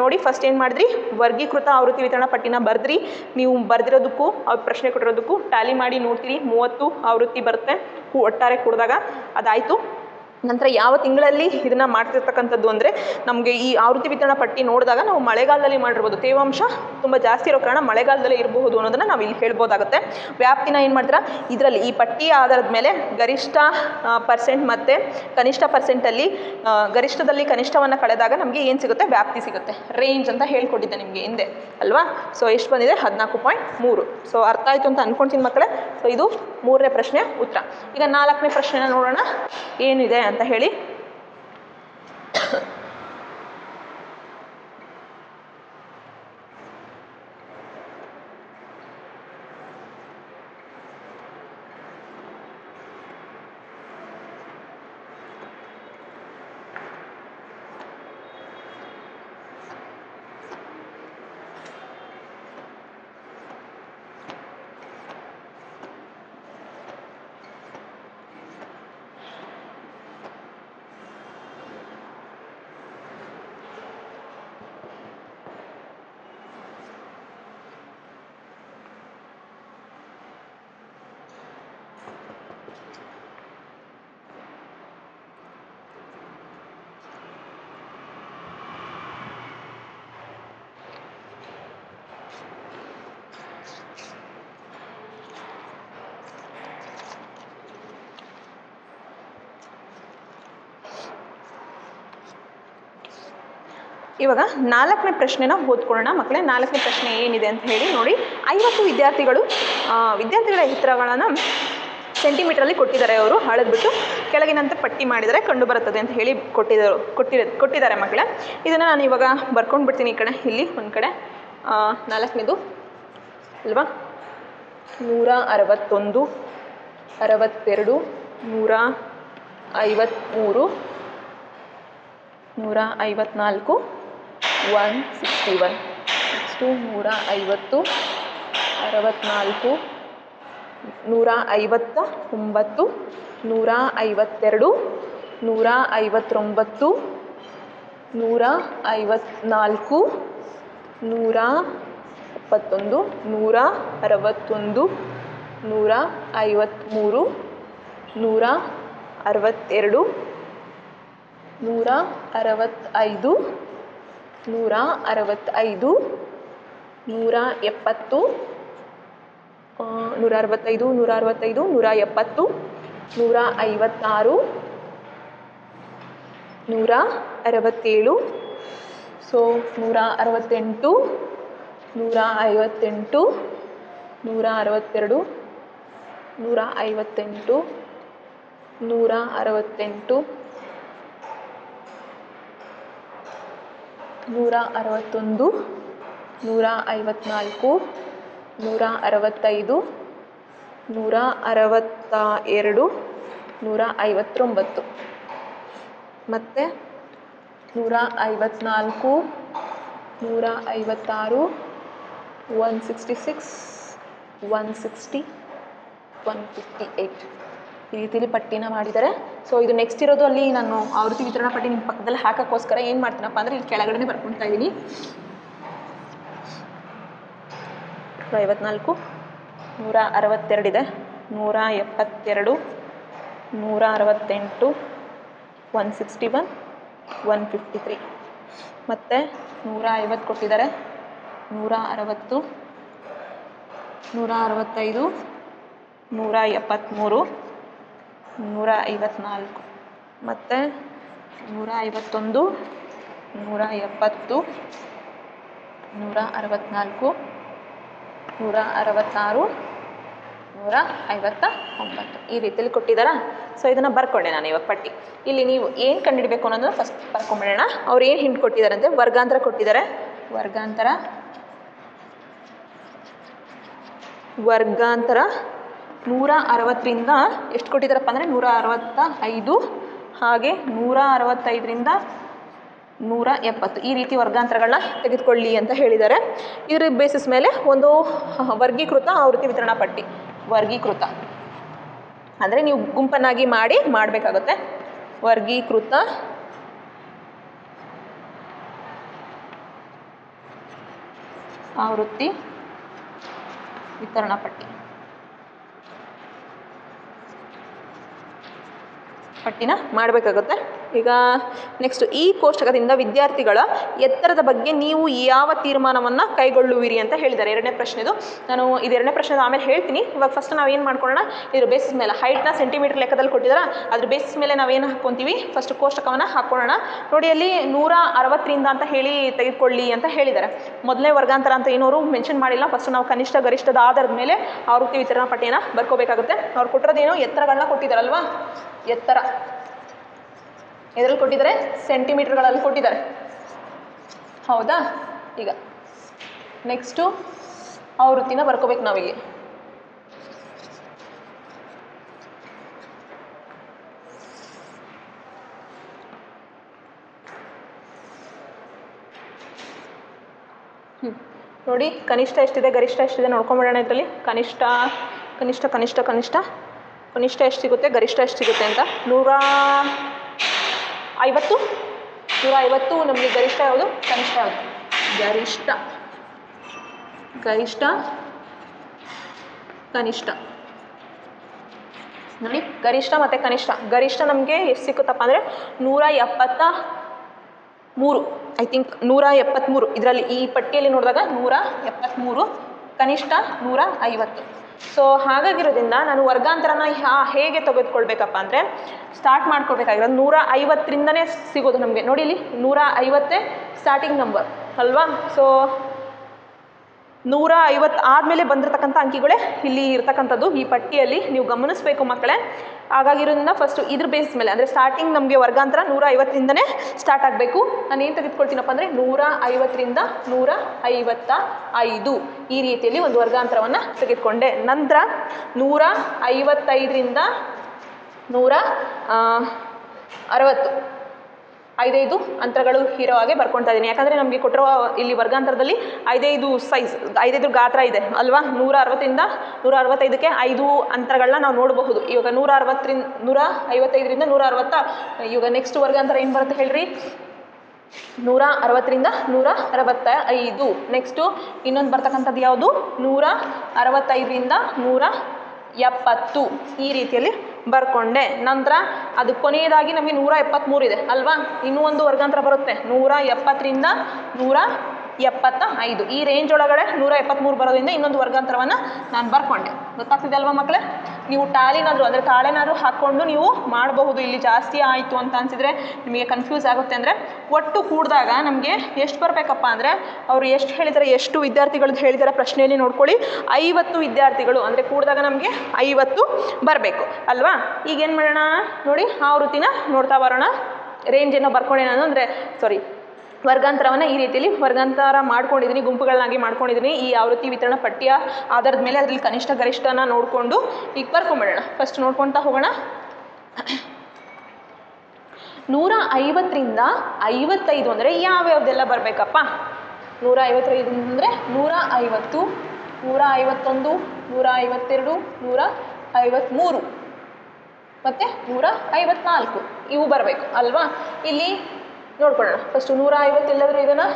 ನೋಡಿ ಫಸ್ಟ್ ಏನು ಮಾಡಿದ್ರಿ? ವರ್ಗೀಕೃತ ಆವೃತ್ತಿ ವಿತರಣಾ ಪಟ್ಟಿನ ಬರೆದ್ರಿ. ನೀವು ಬರೆದಿರೋದಕ್ಕೂ ಅವ್ರ ಪ್ರಶ್ನೆ ಕೊಟ್ಟಿರೋದಕ್ಕೂ ಟ್ಯಾಲಿ ಮಾಡಿ ನೋಡ್ತೀರಿ. ಮೂವತ್ತು ಆವೃತ್ತಿ ಬರುತ್ತೆ. ಒಟ್ಟಾರೆ ಕೂಡಿದಾಗ ಅದಾಯಿತು. ನಂತರ ಯಾವ ತಿಂಗಳಲ್ಲಿ ಇದನ್ನು ಮಾಡ್ತಿರ್ತಕ್ಕಂಥದ್ದು ಅಂದರೆ ನಮಗೆ ಈ ಆವೃತ್ತಿ ವಿತರಣಾ ಪಟ್ಟಿ ನೋಡಿದಾಗ ನಾವು ಮಳೆಗಾಲದಲ್ಲಿ ಮಾಡಿರ್ಬೋದು. ತೇವಾಂಶ ತುಂಬ ಜಾಸ್ತಿ ಇರೋ ಕಾರಣ ಮಳೆಗಾಲದಲ್ಲೇ ಇರಬಹುದು ಅನ್ನೋದನ್ನು ನಾವು ಇಲ್ಲಿ ಹೇಳ್ಬೋದಾಗುತ್ತೆ. ವ್ಯಾಪ್ತಿನ ಏನು ಮಾಡ್ತೀರಾ? ಇದರಲ್ಲಿ ಈ ಪಟ್ಟಿ ಆಧಾರದ ಮೇಲೆ ಗರಿಷ್ಠ ಪರ್ಸೆಂಟ್ ಮತ್ತು ಕನಿಷ್ಠ ಪರ್ಸೆಂಟಲ್ಲಿ ಗರಿಷ್ಠದಲ್ಲಿ ಕನಿಷ್ಠವನ್ನು ಕಳೆದಾಗ ನಮಗೆ ಏನು ಸಿಗುತ್ತೆ? ವ್ಯಾಪ್ತಿ ಸಿಗುತ್ತೆ. ರೇಂಜ್ ಅಂತ ಹೇಳ್ಕೊಟ್ಟಿದ್ದೆ ನಿಮಗೆ ಹಿಂದೆ. ಅಲ್ವಾ? ಸೊ ಎಷ್ಟು ಬಂದಿದೆ? ಹದಿನಾಲ್ಕು ಪಾಯಿಂಟ್ ಮೂರು. ಸೊ ಅರ್ಥ ಆಯಿತು ಅಂತ ಅಂದ್ಕೊಳ್ತೀನಿ ಮಕ್ಕಳೇ. ಸೊ ಇದು ಮೂರನೇ ಪ್ರಶ್ನೆ ಉತ್ತರ. ಈಗ ನಾಲ್ಕನೇ ಪ್ರಶ್ನೆನ ನೋಡೋಣ. ಏನಿದೆ ಅಂತ ಹೇಳಿ. ಇವಾಗ ನಾಲ್ಕನೇ ಪ್ರಶ್ನೆನ ಓದ್ಕೊಳ್ಳೋಣ. ಮಕ್ಕಳೇ, ನಾಲ್ಕನೇ ಪ್ರಶ್ನೆ ಏನಿದೆ ಅಂತ ಹೇಳಿ ನೋಡಿ. ಐವತ್ತು ವಿದ್ಯಾರ್ಥಿಗಳು ವಿದ್ಯಾರ್ಥಿಗಳ ಎತ್ತರಗಳನ್ನು ಸೆಂಟಿಮೀಟ್ರಲ್ಲಿ ಕೊಟ್ಟಿದ್ದಾರೆ ಅವರು ಬಿಟ್ಟು ಕೆಳಗಿನಂತೆ ಪಟ್ಟಿ ಮಾಡಿದರೆ ಕಂಡು ಬರುತ್ತದೆ ಅಂತ ಹೇಳಿ ಕೊಟ್ಟಿದ್ದರು ಕೊಟ್ಟಿರ, ಕೊಟ್ಟಿದ್ದಾರೆ ಮಕ್ಕಳೇ. ಇದನ್ನು ನಾನು ಇವಾಗ ಬರ್ಕೊಂಡು ಬಿಡ್ತೀನಿ ಈ ಕಡೆ, ಇಲ್ಲಿ ಒಂದು ಕಡೆ. ನಾಲ್ಕನೇದು, ಅಲ್ವಾ? ನೂರ ಅರವತ್ತೊಂದು, ಅರವತ್ತೆರಡು, ನೂರ ಐವತ್ತ್ಮೂರು ನೂರ ಐವತ್ನಾಲ್ಕು ಒನ್ ಸಿಕ್ಸ್ಟಿ ಒನ್ ನೆಕ್ಸ್ಟು ನೂರ ಐವತ್ತು ಅರವತ್ತ್ನಾಲ್ಕು ನೂರ ಐವತ್ತ ಒಂಬತ್ತು ನೂರ ಐವತ್ತೆರಡು ನೂರ ಐವತ್ತೊಂಬತ್ತು ನೂರ ಐವತ್ತ್ನಾಲ್ಕು ನೂರ ಇಪ್ಪತ್ತೊಂದು ನೂರ ಅರವತ್ತೊಂದು ನೂರ ಐವತ್ತ್ಮೂರು ನೂರ ಅರವತ್ತೆರಡು ನೂರ ಅರವತ್ತೈದು ನೂರ ಅರವತ್ತೈದು ನೂರ ಎಪ್ಪತ್ತು ನೂರ ಅರವತ್ತೈದು ನೂರ ಅರವತ್ತೈದು ನೂರ ಎಪ್ಪತ್ತು ನೂರ ಐವತ್ತಾರು ನೂರ ಅರವತ್ತೇಳು ಸೊ ನೂರ ಅರವತ್ತೆಂಟು ನೂರ ಐವತ್ತೆಂಟು ನೂರ ಅರವತ್ತೆರಡು ನೂರ ಐವತ್ತೆಂಟು ನೂರ ಅರವತ್ತೆಂಟು ನೂರ ಅರವತ್ತೊಂದು ನೂರ ಐವತ್ತ್ನಾಲ್ಕು ನೂರ ಅರವತ್ತೈದು ನೂರ ಅರವತ್ತ ಎರಡು ನೂರ ಐವತ್ತೊಂಬತ್ತು ಮತ್ತು ನೂರ ಐವತ್ತ್ನಾಲ್ಕು ನೂರ ಐವತ್ತಾರು one sixty six, one sixty, one fifty eight. ಈ ರೀತಿಲಿ ಪಟ್ಟಿನ ಮಾಡಿದ್ದಾರೆ. ಸೊ ಇದು ನೆಕ್ಸ್ಟ್ ಇರೋದು ಅಲ್ಲಿ ನಾನು ಆವೃತ್ತಿ ವಿತರಣಾ ಪಟ್ಟಿ ನಿಮ್ಮ ಪಕ್ಕದಲ್ಲಿ ಹಾಕೋಕ್ಕೋಸ್ಕರ ಏನು ಮಾಡ್ತೀನಪ್ಪ ಅಂದರೆ ಇಲ್ಲಿ ಕೆಳಗಡೆ ಬರ್ಕೊಳ್ತಾ ಇದ್ದೀನಿ. ನೂರ ಐವತ್ನಾಲ್ಕು, ನೂರ ಅರವತ್ತೆರಡಿದೆ ನೂರ ಎಪ್ಪತ್ತೆರಡು, ನೂರ ಅರವತ್ತೆಂಟು one sixty one one fifty three ಮತ್ತು ನೂರ ಐವತ್ತು ಕೊಟ್ಟಿದ್ದಾರೆ. ನೂರ ಅರವತ್ತು, ನೂರ ಅರವತ್ತೈದು, ನೂರ ಎಪ್ಪತ್ತ್ಮೂರು ನೂರ ಐವತ್ನಾಲ್ಕು ಮತ್ತು ನೂರ ಐವತ್ತೊಂದು ನೂರ ಎಪ್ಪತ್ತು ನೂರ ಅರವತ್ನಾಲ್ಕು ನೂರ ಅರವತ್ತಾರು ನೂರ ಐವತ್ತ ಒಂಬತ್ತು ಈ ರೀತಿಯಲ್ಲಿ ಕೊಟ್ಟಿದ್ದಾರಾ ಸೊ ಇದನ್ನು ಬರ್ಕೊಂಡೆ ನಾನು ಇವಾಗ ಪಟ್ಟಿ. ಇಲ್ಲಿ ನೀವು ಏನು ಕಂಡುಹಿಡಬೇಕು ಅನ್ನೋದನ್ನ ಫಸ್ಟ್ ಬರ್ಕೊಂಬಿಡೋಣ. ಅವ್ರು ಏನು ಹಿಂಟ್ ಕೊಟ್ಟಿದ್ದಾರೆ ಅಂದರೆ ವರ್ಗಾಂತರ ಕೊಟ್ಟಿದ್ದಾರೆ ವರ್ಗಾಂತರ. ವರ್ಗಾಂತರ ನೂರ ಅರವತ್ತರಿಂದ ಎಷ್ಟು ಕೊಟ್ಟಿದ್ದಾರಪ್ಪ ಅಂದರೆ ನೂರ ಅರವತ್ತ ಐದು ಹಾಗೆ ನೂರ ಅರವತ್ತೈದರಿಂದ ನೂರ ಎಪ್ಪತ್ತು ಈ ರೀತಿ ವರ್ಗಾಂತರಗಳನ್ನ ತೆಗೆದುಕೊಳ್ಳಿ ಅಂತ ಹೇಳಿದ್ದಾರೆ. ಇದರ ಬೇಸಿಸ್ ಮೇಲೆ ಒಂದು ವರ್ಗೀಕೃತ ಆವೃತ್ತಿ ವಿತರಣಾ ಪಟ್ಟಿ. ವರ್ಗೀಕೃತ. ಅಂದರೆ ನೀವು ಗುಂಪನ್ನಾಗಿ ಮಾಡಿ ಮಾಡಬೇಕಾಗುತ್ತೆ. ವರ್ಗೀಕೃತ. ಆವೃತ್ತಿ ವಿತರಣಾ ಪಟ್ಟಿ. ಪಟ್ಟಿನ ಮಾಡಬೇಕಾಗುತ್ತೆ. ಈಗ ನೆಕ್ಸ್ಟ್ ಈ ಕೋಷ್ಟಕದಿಂದ ವಿದ್ಯಾರ್ಥಿಗಳ ಎತ್ತರದ ಬಗ್ಗೆ ನೀವು ಯಾವ ತೀರ್ಮಾನವನ್ನು ಕೈಗೊಳ್ಳುವಿರಿ ಅಂತ ಹೇಳಿದ್ದಾರೆ. ಎರಡನೇ ಪ್ರಶ್ನೆದು. ನಾನು ಇದು ಎರಡನೇ ಪ್ರಶ್ನೆದು ಆಮೇಲೆ ಹೇಳ್ತೀನಿ. ಇವಾಗ ಫಸ್ಟ್ ನಾವು ಏನು ಮಾಡ್ಕೊಳ್ಳೋಣ ಇದ್ರ ಬೇಸಿಸ್ ಮೇಲೆ ಹೈಟ್ನ ಸೆಂಟಿಮೀಟರ್ ಲೆಕ್ಕದಲ್ಲಿ ಕೊಟ್ಟಿದ್ದಾರೆ ಅದ್ರ ಬೇಸಿಸ್ ಮೇಲೆ ನಾವೇನು ಹಾಕ್ಕೊತೀವಿ? ಫಸ್ಟ್ ಕೋಷ್ಟಕವನ್ನು ಹಾಕ್ಕೊಳ್ಳೋಣ ನೋಡಿ ಅಲ್ಲಿ ನೂರ ಅರವತ್ತರಿಂದ ಅಂತ ಹೇಳಿ ತೆಗೆದುಕೊಳ್ಳಿ ಅಂತ ಹೇಳಿದ್ದಾರೆ. ಮೊದಲನೇ ವರ್ಗಾಂತರ ಅಂತ ಏನೋರು ಮೆನ್ಷನ್ ಮಾಡಿಲ್ಲ. ಫಸ್ಟ್ ನಾವು ಕನಿಷ್ಠ ಗರಿಷ್ಠದ ಆಧಾರದ ಮೇಲೆ ಆವೃತ್ತಿ ವಿತರಣಾ ಪಟ್ಟಿಯನ್ನು ಬರ್ಕೋಬೇಕಾಗುತ್ತೆ. ಅವ್ರು ಕೊಟ್ಟಿರೋದೇನು? ಎತ್ತರಗಳನ್ನ ಕೊಟ್ಟಿದ್ದಾರಲ್ವಾ? ಎತ್ತರ. ಎದ್ರಲ್ಲಿ ಕೊಟ್ಟಿದ್ದಾರೆ? ಸೆಂಟಿಮೀಟರ್ಗಳಲ್ಲಿ ಕೊಟ್ಟಿದ್ದಾರೆ. ಹೌದಾ? ಈಗ ನೆಕ್ಸ್ಟು ಆವೃತ್ತಿನ ಬರ್ಕೋಬೇಕು ನಾವಿಲ್ಲಿ ಹ್ಞೂ ನೋಡಿ, ಕನಿಷ್ಠ ಎಷ್ಟಿದೆ? ಗರಿಷ್ಠ ಎಷ್ಟಿದೆ? ನೋಡ್ಕೊಂಬಿಡೋಣ ಇದರಲ್ಲಿ. ಕನಿಷ್ಠ ಕನಿಷ್ಠ ಕನಿಷ್ಠ ಕನಿಷ್ಠ ಕನಿಷ್ಠ ಎಷ್ಟು ಸಿಗುತ್ತೆ ಗರಿಷ್ಠ ಎಷ್ಟು ಸಿಗುತ್ತೆ ಅಂತ? ನೂರ ಐವತ್ತು? ನೂರ ಐವತ್ತು ನಮಗೆ ಗರಿಷ್ಠ ಯಾವುದು? ಕನಿಷ್ಠ ಯಾವುದು? ಗರಿಷ್ಠ. ಗರಿಷ್ಠ? ಕನಿಷ್ಠ. ನೋಡಿ ಗರಿಷ್ಠ ಮತ್ತು ಕನಿಷ್ಠ. ಗರಿಷ್ಠ ನಮಗೆ ಎಷ್ಟು ಸಿಕ್ಕುತ್ತಪ್ಪ ಅಂದರೆ ನೂರ ಎಪ್ಪತ್ತ ಮೂರು. ಐ ಥಿಂಕ್ ನೂರ ಎಪ್ಪತ್ತ್ಮೂರು ಇದರಲ್ಲಿ ಈ ಪಟ್ಟಿಯಲ್ಲಿ ನೋಡಿದಾಗ ನೂರ ಎಪ್ಪತ್ತ್ಮೂರು ಕನಿಷ್ಠ ನೂರ ಐವತ್ತು. ಸೊ ಹಾಗಾಗಿರೋದ್ರಿಂದ ನಾನು ವರ್ಗಾಂತರನ ಹೇಗೆ ತೆಗೆದುಕೊಳ್ಬೇಕಪ್ಪ ಅಂದರೆ ಸ್ಟಾರ್ಟ್ ಮಾಡ್ಕೊಳ್ಬೇಕಾಗಿರೋದು ನೂರ ಐವತ್ತರಿಂದನೇ ಸಿಗೋದು ನಮಗೆ. ನೋಡಿ ಇಲ್ಲಿ ನೂರ ಐವತ್ತೇ ಸ್ಟಾರ್ಟಿಂಗ್ ನಂಬರ್ ಅಲ್ವಾ? ಸೊ ನೂರ ಐವತ್ತು ಆದಮೇಲೆ ಬಂದಿರತಕ್ಕಂಥ ಅಂಕಿಗಳೇ ಇಲ್ಲಿ ಇರ್ತಕ್ಕಂಥದ್ದು. ಈ ಪಟ್ಟಿಯಲ್ಲಿ ನೀವು ಗಮನಿಸಬೇಕು ಮಕ್ಕಳೇ. ಹಾಗಾಗಿರೋದ್ರಿಂದ ಫಸ್ಟು ಇದ್ರ ಬೇಸ್ ಮೇಲೆ, ಅಂದರೆ ಸ್ಟಾರ್ಟಿಂಗ್ ನಮಗೆ ವರ್ಗಾಂತರ ನೂರ ಐವತ್ತರಿಂದನೇ ಸ್ಟಾರ್ಟ್ ಆಗಬೇಕು. ನಾನು ಏನು ತೆಗೆದುಕೊಳ್ತೀನಪ್ಪ ಅಂದರೆ ನೂರ ಐವತ್ತರಿಂದ ನೂರ ಐವತ್ತ ಐದು ಈ ರೀತಿಯಲ್ಲಿ ಒಂದು ವರ್ಗಾಂತರವನ್ನು ತೆಗೆದುಕೊಂಡೆ. ನಂತರ ನೂರ ಐವತ್ತೈದರಿಂದ ನೂರ ಅರವತ್ತು. ಐದೈದು ಅಂತರಗಳು ಇರೋ ಹಾಗೆ ಬರ್ಕೊಳ್ತಾ ಇದ್ದೀನಿ. ಯಾಕಂದರೆ ನಮಗೆ ಕೊಟ್ಟಿರುವ ಇಲ್ಲಿ ವರ್ಗಾಂತರದಲ್ಲಿ ಐದೈದು ಸೈಜ್ ಐದೈದು ಗಾತ್ರ ಇದೆ ಅಲ್ವಾ? ನೂರ ಅರವತ್ತರಿಂದ ನೂರ ಅರವತ್ತೈದಕ್ಕೆ ಐದು ಅಂತರಗಳನ್ನ ನಾವು ನೋಡಬಹುದು. ಇವಾಗ ನೂರ ಅರವತ್ತರಿಂದ ನೂರ ಐವತ್ತೈದರಿಂದ ನೂರ ಅರವತ್ತ ಇವಾಗ ನೆಕ್ಸ್ಟ್ ವರ್ಗಾಂತರ ಏನು ಬರುತ್ತೆ ಹೇಳ್ರಿ? ನೂರ ಅರವತ್ತರಿಂದ ನೂರ ಅರವತ್ತ ಐದು ನೆಕ್ಸ್ಟು ಇನ್ನೊಂದು ಬರ್ತಕ್ಕಂಥದ್ದು ಯಾವುದು? ನೂರ ಅರವತ್ತೈದರಿಂದ ನೂರ ಎಪ್ಪತ್ತು ಈ ರೀತಿಯಲ್ಲಿ ಬರ್ಕೊಂಡೆ. ನಂತರ ಅದು ಕೊನೆಯದಾಗಿ ನಮಗೆ ನೂರ ಎಪ್ಪತ್ತ್ಮೂರು ಇದೆ. ಅಲ್ವಾ? ಇನ್ನೂ ಒಂದು ವರ್ಗಾಂತರ ಬರುತ್ತೆ. ನೂರ ಎಪ್ಪತ್ತರಿಂದ ನೂರ ಎಪ್ಪತ್ತ ಐದು ಈ ರೇಂಜ್ ಒಳಗಡೆ ನೂರ ಎಪ್ಪತ್ತ್ಮೂರು ಬರೋದ್ರಿಂದ ಇನ್ನೊಂದು ವರ್ಗಾಂತರವನ್ನು ನಾನು ಬರ್ಕೊಂಡೆ. ಗೊತ್ತಾಗ್ತಿದೆ ಅಲ್ವಾ ಮಕ್ಕಳೇ ನೀವು ಟಾಲಿನಾದರೂ ಅಂದರೆ ತಾಳೆನಾದರೂ ಹಾಕ್ಕೊಂಡು ನೀವು ಮಾಡಬಹುದು. ಇಲ್ಲಿ ಜಾಸ್ತಿ ಆಯಿತು ಅಂತ ಅನಿಸಿದರೆ ನಿಮಗೆ ಕನ್ಫ್ಯೂಸ್ ಆಗುತ್ತೆ ಅಂದರೆ ಒಟ್ಟು ಕೂಡಿದಾಗ ನಮಗೆ ಎಷ್ಟು ಬರಬೇಕಪ್ಪ ಅಂದರೆ ಅವರು ಎಷ್ಟು ಹೇಳಿದ್ದಾರೆ ಎಷ್ಟು ವಿದ್ಯಾರ್ಥಿಗಳು ಹೇಳಿದ್ದಾರೆ ಪ್ರಶ್ನೆಯಲ್ಲಿ ನೋಡ್ಕೊಳ್ಳಿ. ಐವತ್ತು ವಿದ್ಯಾರ್ಥಿಗಳು, ಅಂದರೆ ಕೂಡಿದಾಗ ನಮಗೆ ಐವತ್ತು ಬರಬೇಕು. ಅಲ್ವಾ? ಈಗೇನು ಮಾಡೋಣ? ನೋಡಿ, ಆ ವೃತ್ತಿನ ನೋಡ್ತಾ ಬರೋಣ. ರೇಂಜ್ ಏನೋ ಬರ್ಕೊಂಡೆ ನಾನು ಅಂದರೆ ಸಾರಿ ವರ್ಗಾಂತರವನ್ನು ಈ ರೀತಿಯಲ್ಲಿ ವರ್ಗಾಂತರ ಮಾಡ್ಕೊಂಡಿದ್ದೀನಿ ಗುಂಪುಗಳನ್ನಾಗಿ ಮಾಡ್ಕೊಂಡಿದ್ದೀನಿ ಈ ಆವೃತ್ತಿ ವಿತರಣಾ ಪಟ್ಟಿಯ ಆಧಾರದ ಮೇಲೆ ಅದರಲ್ಲಿ ಕನಿಷ್ಠ ಗರಿಷ್ಠನ ನೋಡಿಕೊಂಡು ಈಗ ಬರ್ಕೊಂಬಿಡೋಣ ಫಸ್ಟ್ ನೋಡ್ಕೊಳ್ತಾ ಹೋಗೋಣ. ನೂರ ಐವತ್ತರಿಂದ ಐವತ್ತೈದು ಅಂದರೆ ಯಾವ್ಯಾವ್ದೆಲ್ಲ ಬರಬೇಕಪ್ಪ? ನೂರ ಐವತ್ತೈದು ಅಂದರೆ ನೂರ ಐವತ್ತು, ನೂರ ಐವತ್ತೊಂದು, ನೂರ ಐವತ್ತೆರಡು, ನೂರ ಐವತ್ತ್ಮೂರು ಮತ್ತು ನೂರ ಐವತ್ನಾಲ್ಕು. ಇವು ಬರಬೇಕು, ಅಲ್ವಾ? ಇಲ್ಲಿ ನೋಡ್ಕೊಳ್ಳೋಣ. ಫಸ್ಟು ನೂರ ಐವತ್ತು ಇಲ್ಲದ್ರೂ ಇದನ್ನು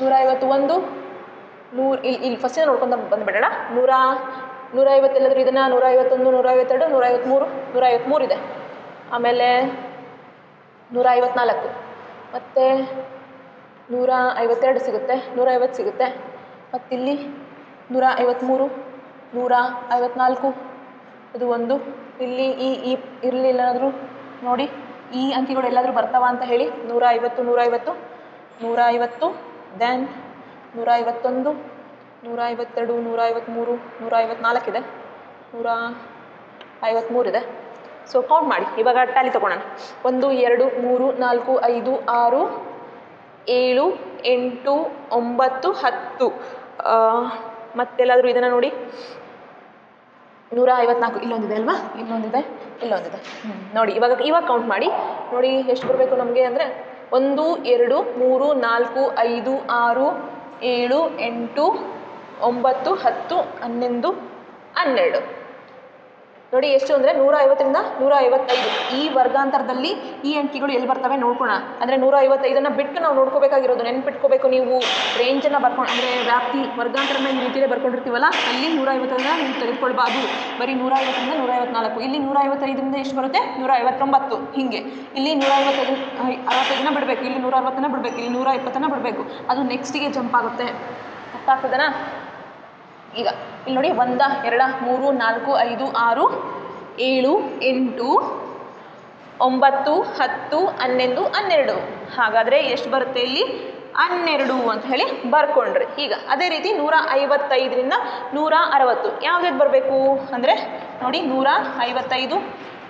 ನೂರ ಐವತ್ತು ಒಂದು, ನೂರು ಇಲ್ಲಿ ಇಲ್ಲಿ ಫಸ್ಟಿಂದ ನೋಡ್ಕೊಂತ ಬಂದುಬಿಡೋಣ. ನೂರ ನೂರ ಐವತ್ತೆಲ್ಲಾದರೂ ಇದನ್ನು ನೂರ ಐವತ್ತೊಂದು ನೂರ ಐವತ್ತೆರಡು ನೂರ ಐವತ್ತ್ಮೂರು ನೂರ ಐವತ್ತ್ಮೂರು ಇದೆ. ಆಮೇಲೆ ನೂರ ಐವತ್ನಾಲ್ಕು ಮತ್ತು ನೂರ ಐವತ್ತೆರಡು ಸಿಗುತ್ತೆ ನೂರ ಐವತ್ತು ಸಿಗುತ್ತೆ. ಮತ್ತಿಲ್ಲಿ ನೂರ ಐವತ್ತ್ಮೂರು ನೂರ ಐವತ್ತ್ನಾಲ್ಕು ಅದು ಒಂದು. ಇಲ್ಲಿ ಈ ಈ ಇರಲಿಲ್ಲಾದರೂ ನೋಡಿ. ಈ ಅಂಕಿಗಳು ಎಲ್ಲಾದರೂ ಬರ್ತಾವ ಅಂತ ಹೇಳಿ ನೂರ ಐವತ್ತು ನೂರ ಐವತ್ತು ನೂರ ಐವತ್ತು ದೆನ್ ನೂರ ಐವತ್ತೊಂದು ನೂರ ಐವತ್ತೆರಡು ನೂರ ಐವತ್ತ್ಮೂರು ನೂರ ಐವತ್ನಾಲ್ಕಿದೆ ನೂರ ಐವತ್ತ್ಮೂರಿದೆ ಸೊ ಕೌಂಟ್ ಮಾಡಿ. ಇವಾಗ ಟ್ಯಾಲಿ ತೊಗೊಳೋಣ ಒಂದು, ಎರಡು, ಮೂರು, ನಾಲ್ಕು, ಐದು, ಆರು, ಏಳು, ಎಂಟು, ಒಂಬತ್ತು, ಹತ್ತು. ಮತ್ತೆಲ್ಲಾದರೂ ಇದನ್ನು ನೋಡಿ. ನೂರ ಐವತ್ನಾಲ್ಕು ಇಲ್ಲೊಂದಿದೆ ಅಲ್ವಾ? ಇಲ್ಲೊಂದಿದೆ ಇಲ್ಲೊಂದಿದೆ. ಹ್ಞೂ ನೋಡಿ, ಇವಾಗ ಇವಾಗ ಕೌಂಟ್ ಮಾಡಿ. ನೋಡಿ, ಎಷ್ಟು ಬರಬೇಕು ನಮಗೆ ಅಂದರೆ ಒಂದು, ಎರಡು, ಮೂರು, ನಾಲ್ಕು, ಐದು, ಆರು, ಏಳು, ಎಂಟು, ಒಂಬತ್ತು, ಹತ್ತು ಹನ್ನೊಂದು ಹನ್ನೆರಡು. ನೋಡಿ ಎಷ್ಟು ಅಂದರೆ ನೂರ ಐವತ್ತರಿಂದ ನೂರ ಐವತ್ತೈದು ಈ ವರ್ಗಾಂತರದಲ್ಲಿ ಈ ಅಂಕಿಗಳು ಎಲ್ಲಿ ಬರ್ತವೆ ನೋಡ್ಕೋಣ. ಅಂದರೆ ನೂರ ಐವತ್ತೈದನ್ನು ಬಿಟ್ಟು ನಾವು ನೋಡ್ಕೋಬೇಕಾಗಿರೋದು ನೆನ್ಪಿಟ್ಕೋಬೇಕು ನೀವು. ರೇಂಜನ್ನು ಬರ್ಕೊಂಡು ಅಂದರೆ ವ್ಯಾಪ್ತಿ ವರ್ಗಾಂತರನ ಈ ರೀತಿಯಲ್ಲೇ ಬರ್ಕೊಂಡಿರ್ತೀವಲ್ಲ, ಅಲ್ಲಿ ನೂರ ಐವತ್ತರಿಂದ ನೀವು ತೆಗೆದುಕೊಳ್ಬಾರ್ದು. ಬರೀ ನೂರ ಐವತ್ತರಿಂದ ನೂರ ಐವತ್ನಾಲ್ಕು ಇಲ್ಲಿ ನೂರ ಐವತ್ತೈದರಿಂದ ಎಷ್ಟು ಬರುತ್ತೆ? ನೂರ ಐವತ್ತೊಂಬತ್ತು ಹೀಗೆ. ಇಲ್ಲಿ ನೂರ ಐವತ್ತೈದು ಅರವತ್ತೈದನ್ನ ಬಿಡಬೇಕು. ಇಲ್ಲಿ ನೂರ ಅರವತ್ತನ್ನ ಬಿಡಬೇಕು. ಇಲ್ಲಿ ನೂರ ಇಪ್ಪತ್ತನ್ನು ಬಿಡಬೇಕು. ಅದು ನೆಕ್ಸ್ಟಿಗೆ ಜಂಪ್ ಆಗುತ್ತೆ. ಅರ್ಥಾಗ್ತದನಾ ಈಗ ಇಲ್ಲಿ ನೋಡಿ ಒಂದ, ಎರಡ, ಮೂರು, ನಾಲ್ಕು, ಐದು, ಆರು, ಏಳು, ಎಂಟು, ಒಂಬತ್ತು, ಹತ್ತು ಹನ್ನೊಂದು ಹನ್ನೆರಡು. ಹಾಗಾದರೆ ಎಷ್ಟು ಬರುತ್ತೆ ಇಲ್ಲಿ? ಹನ್ನೆರಡು ಅಂತ ಹೇಳಿ ಬರ್ಕೊಂಡ್ರಿ. ಈಗ ಅದೇ ರೀತಿ ನೂರ ಐವತ್ತೈದರಿಂದ ನೂರ ಅರವತ್ತು. ಯಾವ್ದು ಬರಬೇಕು? ಅಂದರೆ ನೋಡಿ ನೂರ ಐವತ್ತೈದು,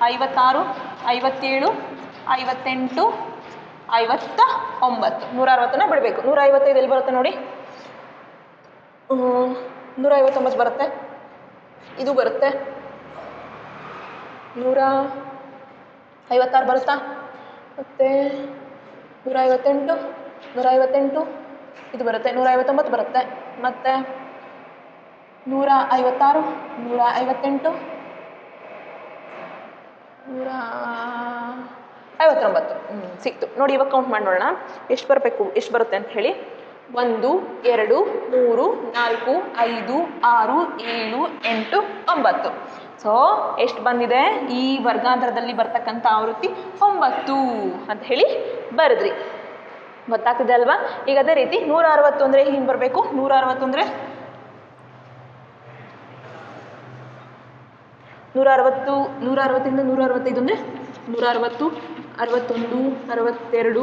ಐವತ್ತಾರು, ಐವತ್ತೇಳು, ಐವತ್ತೆಂಟು ಐವತ್ತ ಒಂಬತ್ತು ನೂರ ಅರವತ್ತನ್ನ ಬಿಡಬೇಕು. ನೂರ ಐವತ್ತೈದು ಎಲ್ಲಿ ಬರುತ್ತೆ ನೋಡಿ? ನೂರ ಐವತ್ತೊಂಬತ್ತು ಬರುತ್ತೆ? ಇದು ಬರುತ್ತೆ? ನೂರ ಐವತ್ತಾರು ಬರುತ್ತಾ? ಮತ್ತು ನೂರ ಐವತ್ತೆಂಟು ನೂರ ಐವತ್ತೆಂಟು ಇದು ಬರುತ್ತೆ. ನೂರ ಐವತ್ತೊಂಬತ್ತು ಬರುತ್ತೆ. ಮತ್ತು ನೂರ ಐವತ್ತಾರು ನೂರ ಐವತ್ತೆಂಟು ನೂರ ಐವತ್ತೊಂಬತ್ತು ಹ್ಞೂ ಸಿಕ್ತು. ನೋಡಿ, ಇವಾಗ ಕೌಂಟ್ ಮಾಡಿ ನೋಡೋಣ. ಎಷ್ಟು ಬರಬೇಕು, ಎಷ್ಟು ಬರುತ್ತೆ ಅಂತ ಹೇಳಿ. ಒಂದು, ಎರಡು, ಮೂರು, ನಾಲ್ಕು, ಐದು, ಆರು, ಏಳು, ಎಂಟು, ಒಂಬತ್ತು. ಸೊ ಎಷ್ಟು ಬಂದಿದೆ? ಈ ವರ್ಗಾಂತರದಲ್ಲಿ ಬರ್ತಕ್ಕಂಥ ಆವೃತ್ತಿ ಒಂಬತ್ತು ಅಂತ ಹೇಳಿ ಬರೆದ್ರಿ. ಗೊತ್ತಾಗ್ತಿದೆ ಅಲ್ವಾ? ಈಗ ಅದೇ ರೀತಿ ನೂರ ಅರವತ್ತು ಅಂದರೆ ಹಿಂಗೆ ಬರಬೇಕು? ನೂರ ಅರವತ್ತು ಅಂದರೆ ನೂರ ಅರವತ್ತು ನೂರ ಅರವತ್ತಿಂದ ನೂರ ಅರವತ್ತೈದು ಅಂದರೆ ನೂರ ಅರವತ್ತು ಅರವತ್ತೊಂದು, ಅರವತ್ತೆರಡು,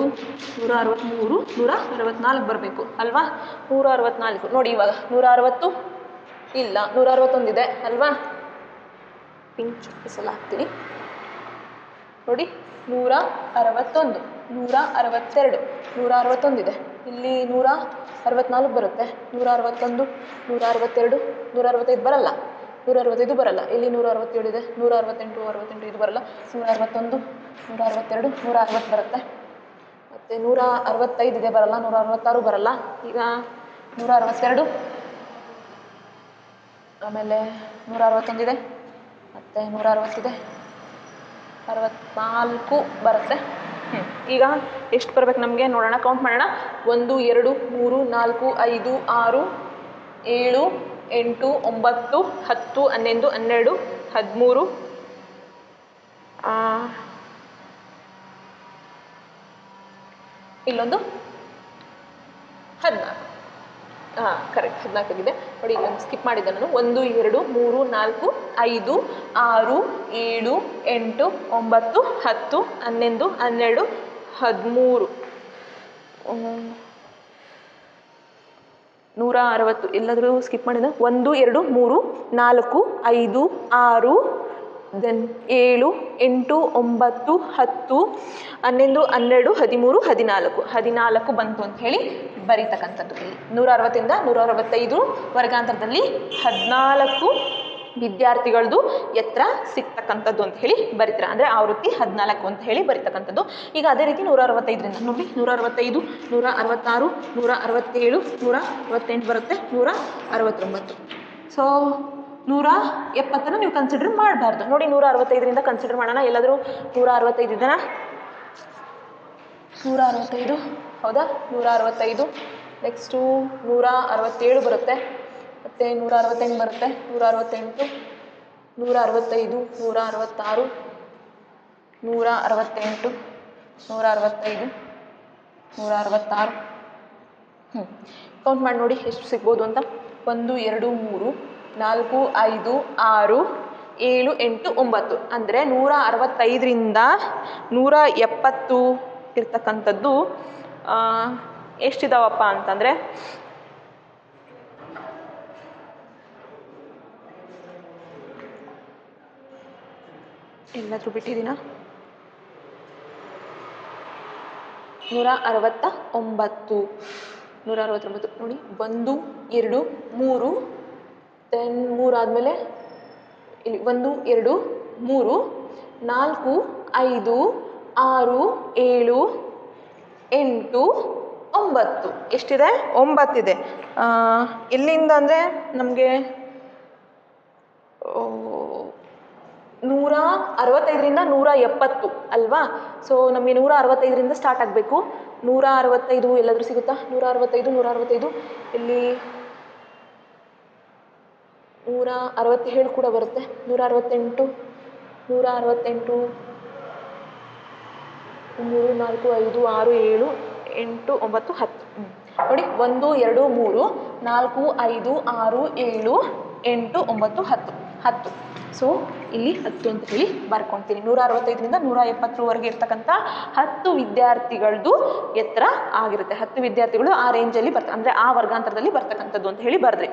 ನೂರ ಅರವತ್ತ್ಮೂರು ನೂರ ಅರವತ್ತ್ನಾಲ್ಕು ಬರಬೇಕು, ಅಲ್ವಾ? ನೂರ ಅರವತ್ತ್ನಾಲ್ಕು ನೋಡಿ ಇವಾಗ, ನೂರ ಅರವತ್ತು ಇಲ್ಲ, ನೂರ ಅರವತ್ತೊಂದಿದೆ ಅಲ್ವಾ? ಪಿಂಚ್ ಸಲ ಹಾಕ್ತೀನಿ. ನೋಡಿ, ನೂರ ಅರವತ್ತೊಂದು, ನೂರ ಅರವತ್ತೆರಡು, ನೂರ ಅರವತ್ತೊಂದಿದೆ ಇಲ್ಲಿ ನೂರ ಅರವತ್ತ್ನಾಲ್ಕು ಬರುತ್ತೆ. ನೂರ ಅರವತ್ತೊಂದು, ನೂರ ಅರವತ್ತೆರಡು, ನೂರ ಅರವತ್ತೈದು ಬರಲ್ಲ. ನೂರ ಅರವತ್ತು ಇದು ಬರಲ್ಲ. ಇಲ್ಲಿ ನೂರ ಅರವತ್ತೇಳು ಇದೆ. ನೂರ ಅರವತ್ತೆಂಟು ಅರವತ್ತೆಂಟು ಇದು ಬರಲ್ಲ. ನೂರ ಅರವತ್ತೊಂದು ನೂರ ಅರವತ್ತೆರಡು ನೂರ ಅರವತ್ತು ಬರುತ್ತೆ. ಮತ್ತು ನೂರ ಅರವತ್ತೈದು ಇದೆ, ಬರಲ್ಲ. ನೂರ ಅರವತ್ತಾರು ಬರಲ್ಲ. ಈಗ ನೂರ ಅರವತ್ತೆರಡು ಆಮೇಲೆ ನೂರ ಅರವತ್ತೊಂದಿದೆ ಮತ್ತು ನೂರ ಅರವತ್ತಿದೆ ಅರವತ್ತ್ನಾಲ್ಕು ಬರುತ್ತೆ. ಹ್ಮ್. ಈಗ ಎಷ್ಟು ಬರ್ಬೇಕು ನಮಗೆ? ನೋಡೋಣ ಕೌಂಟ್ ಮಾಡೋಣ. ಒಂದು, ಎರಡು, ಮೂರು, ನಾಲ್ಕು, ಐದು, ಆರು, ಏಳು ಎಂಟು, ಒಂಬತ್ತು, ಹತ್ತು ಹನ್ನೊಂದು ಹನ್ನೆರಡು, ಹದಿಮೂರು. ಇಲ್ಲೊಂದು ಹದಿನಾಲ್ಕು. ಹಾಂ ಕರೆಕ್ಟ್ ಹದಿನಾಲ್ಕಾಗಿದೆ ನೋಡಿ, ಇಲ್ಲೊಂದು ಸ್ಕಿಪ್ ಮಾಡಿದ್ದೆ ನಾನು. ಒಂದು, ಎರಡು, ಮೂರು, ನಾಲ್ಕು, ಐದು, ಆರು, ಏಳು, ಎಂಟು, ಒಂಬತ್ತು, ಹತ್ತು ಹನ್ನೊಂದು ಹನ್ನೆರಡು, ಹದಿಮೂರು. ನೂರ ಅರವತ್ತು ಎಲ್ಲಾದರೂ ಸ್ಕಿಪ್ ಮಾಡಿದ ಒಂದು, ಎರಡು, ಮೂರು, ನಾಲ್ಕು, ಐದು, ಆರು, ದೆನ್ ಏಳು, ಎಂಟು, ಒಂಬತ್ತು, ಹತ್ತು ಹನ್ನೊಂದು ಹನ್ನೆರಡು, ಹದಿಮೂರು, ಹದಿನಾಲ್ಕು. ಹದಿನಾಲ್ಕು ಬಂತು ಅಂತ ಹೇಳಿ ಬರೀತಕ್ಕಂಥದ್ದು ಇಲ್ಲಿ. ನೂರ ಅರವತ್ತಿಂದ ನೂರ ಅರವತ್ತೈದು ವರ್ಗಾಂತರದಲ್ಲಿ ಹದಿನಾಲ್ಕು ವಿದ್ಯಾರ್ಥಿಗಳದ್ದು ಎತ್ತರ ಸಿಗ್ತಕ್ಕಂಥದ್ದು ಅಂತ ಹೇಳಿ ಬರೀತಾರೆ. ಅಂದರೆ ಆವೃತ್ತಿ ಹದಿನಾಲ್ಕು ಅಂತ ಹೇಳಿ ಬರೀತಕ್ಕಂಥದ್ದು. ಈಗ ಅದೇ ರೀತಿ ನೂರ ಅರವತ್ತೈದರಿಂದ ನೋಡಿ ನೂರ ಅರವತ್ತೈದು ನೂರ ಅರವತ್ತಾರು ನೂರ ಅರವತ್ತೇಳು ನೂರ ಅರವತ್ತೆಂಟು ಬರುತ್ತೆ ನೂರ ಅರವತ್ತೊಂಬತ್ತು ಸೊ ನೂರ ಎಪ್ಪತ್ತನ್ನು ನೀವು ಕನ್ಸಿಡರ್ ಮಾಡಬಾರ್ದು. ನೋಡಿ ನೂರ ಅರವತ್ತೈದರಿಂದ ಕನ್ಸಿಡರ್ ಮಾಡೋಣ. ಎಲ್ಲಾದರೂ ನೂರ ಅರವತ್ತೈದು ಇದನ್ನು ನೂರ ಅರವತ್ತೈದು ಹೌದಾ? ನೂರ ಅರವತ್ತೈದು ನೆಕ್ಸ್ಟು ನೂರ ಅರವತ್ತೇಳು ಬರುತ್ತೆ. ಮತ್ತು ನೂರ ಅರವತ್ತೆಂಟು ಬರುತ್ತೆ. ನೂರ ಅರವತ್ತೆಂಟು ನೂರ ಅರವತ್ತೈದು ನೂರ ಅರವತ್ತಾರು ನೂರ ಅರವತ್ತೆಂಟು ನೂರ ಅರವತ್ತೈದು ನೂರ ಅರವತ್ತಾರು ಹ್ಞೂ ಕೌಂಟ್ ಮಾಡಿ ನೋಡಿ ಎಷ್ಟು ಸಿಗ್ಬೋದು ಅಂತ. ಒಂದು, ಎರಡು, ಮೂರು, ನಾಲ್ಕು, ಐದು, ಆರು, ಏಳು, ಎಂಟು, ಒಂಬತ್ತು. ಅಂದರೆ ನೂರ ಅರವತ್ತೈದರಿಂದ ನೂರ ಎಪ್ಪತ್ತು ಇರ್ತಕ್ಕಂಥದ್ದು ಎಷ್ಟಿದಾವಪ್ಪ ಅಂತಂದರೆ ಎಲ್ಲಾದರೂ ಬಿಟ್ಟಿದ್ದೀನಾ? ನೂರ ಅರವತ್ತ ಒಂಬತ್ತು. ನೂರ ಅರವತ್ತೊಂಬತ್ತು. ನೋಡಿ, ಒಂದು, ಎರಡು, ಮೂರು ದೆನ್ ಮೂರು ಆದಮೇಲೆ ಇಲ್ಲಿ ಒಂದು, ಎರಡು, ಮೂರು, ನಾಲ್ಕು, ಐದು, ಆರು, ಏಳು, ಎಂಟು, ಒಂಬತ್ತು. ಎಷ್ಟಿದೆ? ಒಂಬತ್ತಿದೆ. ಎಲ್ಲಿಂದ ಅಂದರೆ ನಮಗೆ ನೂರ ಅರವತ್ತೈದರಿಂದ ನೂರ ಎಪ್ಪತ್ತು, ಅಲ್ವಾ? ಸೊ ನಮಗೆ ನೂರ ಅರವತ್ತೈದರಿಂದ ಸ್ಟಾರ್ಟ್ ಆಗಬೇಕು. ನೂರ ಅರವತ್ತೈದು ಎಲ್ಲಾದರೂ ಸಿಗುತ್ತಾ? ನೂರ ಅರವತ್ತೈದು ನೂರ ಅರವತ್ತೈದು. ಇಲ್ಲಿ ನೂರ ಅರವತ್ತೇಳು ಕೂಡ ಬರುತ್ತೆ. ನೂರ ಅರವತ್ತೆಂಟು ನೂರ ಅರವತ್ತೆಂಟು, ಮೂರು, ನಾಲ್ಕು, ಐದು, ಆರು, ಏಳು, ಎಂಟು, ಒಂಬತ್ತು, ಹತ್ತು. ನೋಡಿ, ಒಂದು, ಎರಡು, ಮೂರು, ನಾಲ್ಕು, ಐದು, ಆರು, ಏಳು, ಎಂಟು, ಒಂಬತ್ತು, ಹತ್ತು. ಹತ್ತು. ಸೊ ಇಲ್ಲಿ ಹತ್ತು ಅಂತ ಹೇಳಿ ಬರ್ಕೊಂತೀನಿ. ನೂರ ಅರವತ್ತೈದರಿಂದ ನೂರ ಎಪ್ಪತ್ತರವರೆಗೆ ಇರ್ತಕ್ಕಂಥ ಹತ್ತು ವಿದ್ಯಾರ್ಥಿಗಳದ್ದು ಎತ್ತರ ಆಗಿರುತ್ತೆ. ಹತ್ತು ವಿದ್ಯಾರ್ಥಿಗಳು ಆ ರೇಂಜಲ್ಲಿ ಬರ್ತ, ಅಂದರೆ ಆ ವರ್ಗಾಂತರದಲ್ಲಿ ಬರ್ತಕ್ಕಂಥದ್ದು ಅಂತ ಹೇಳಿ ಬರ್ದ್ರಿ.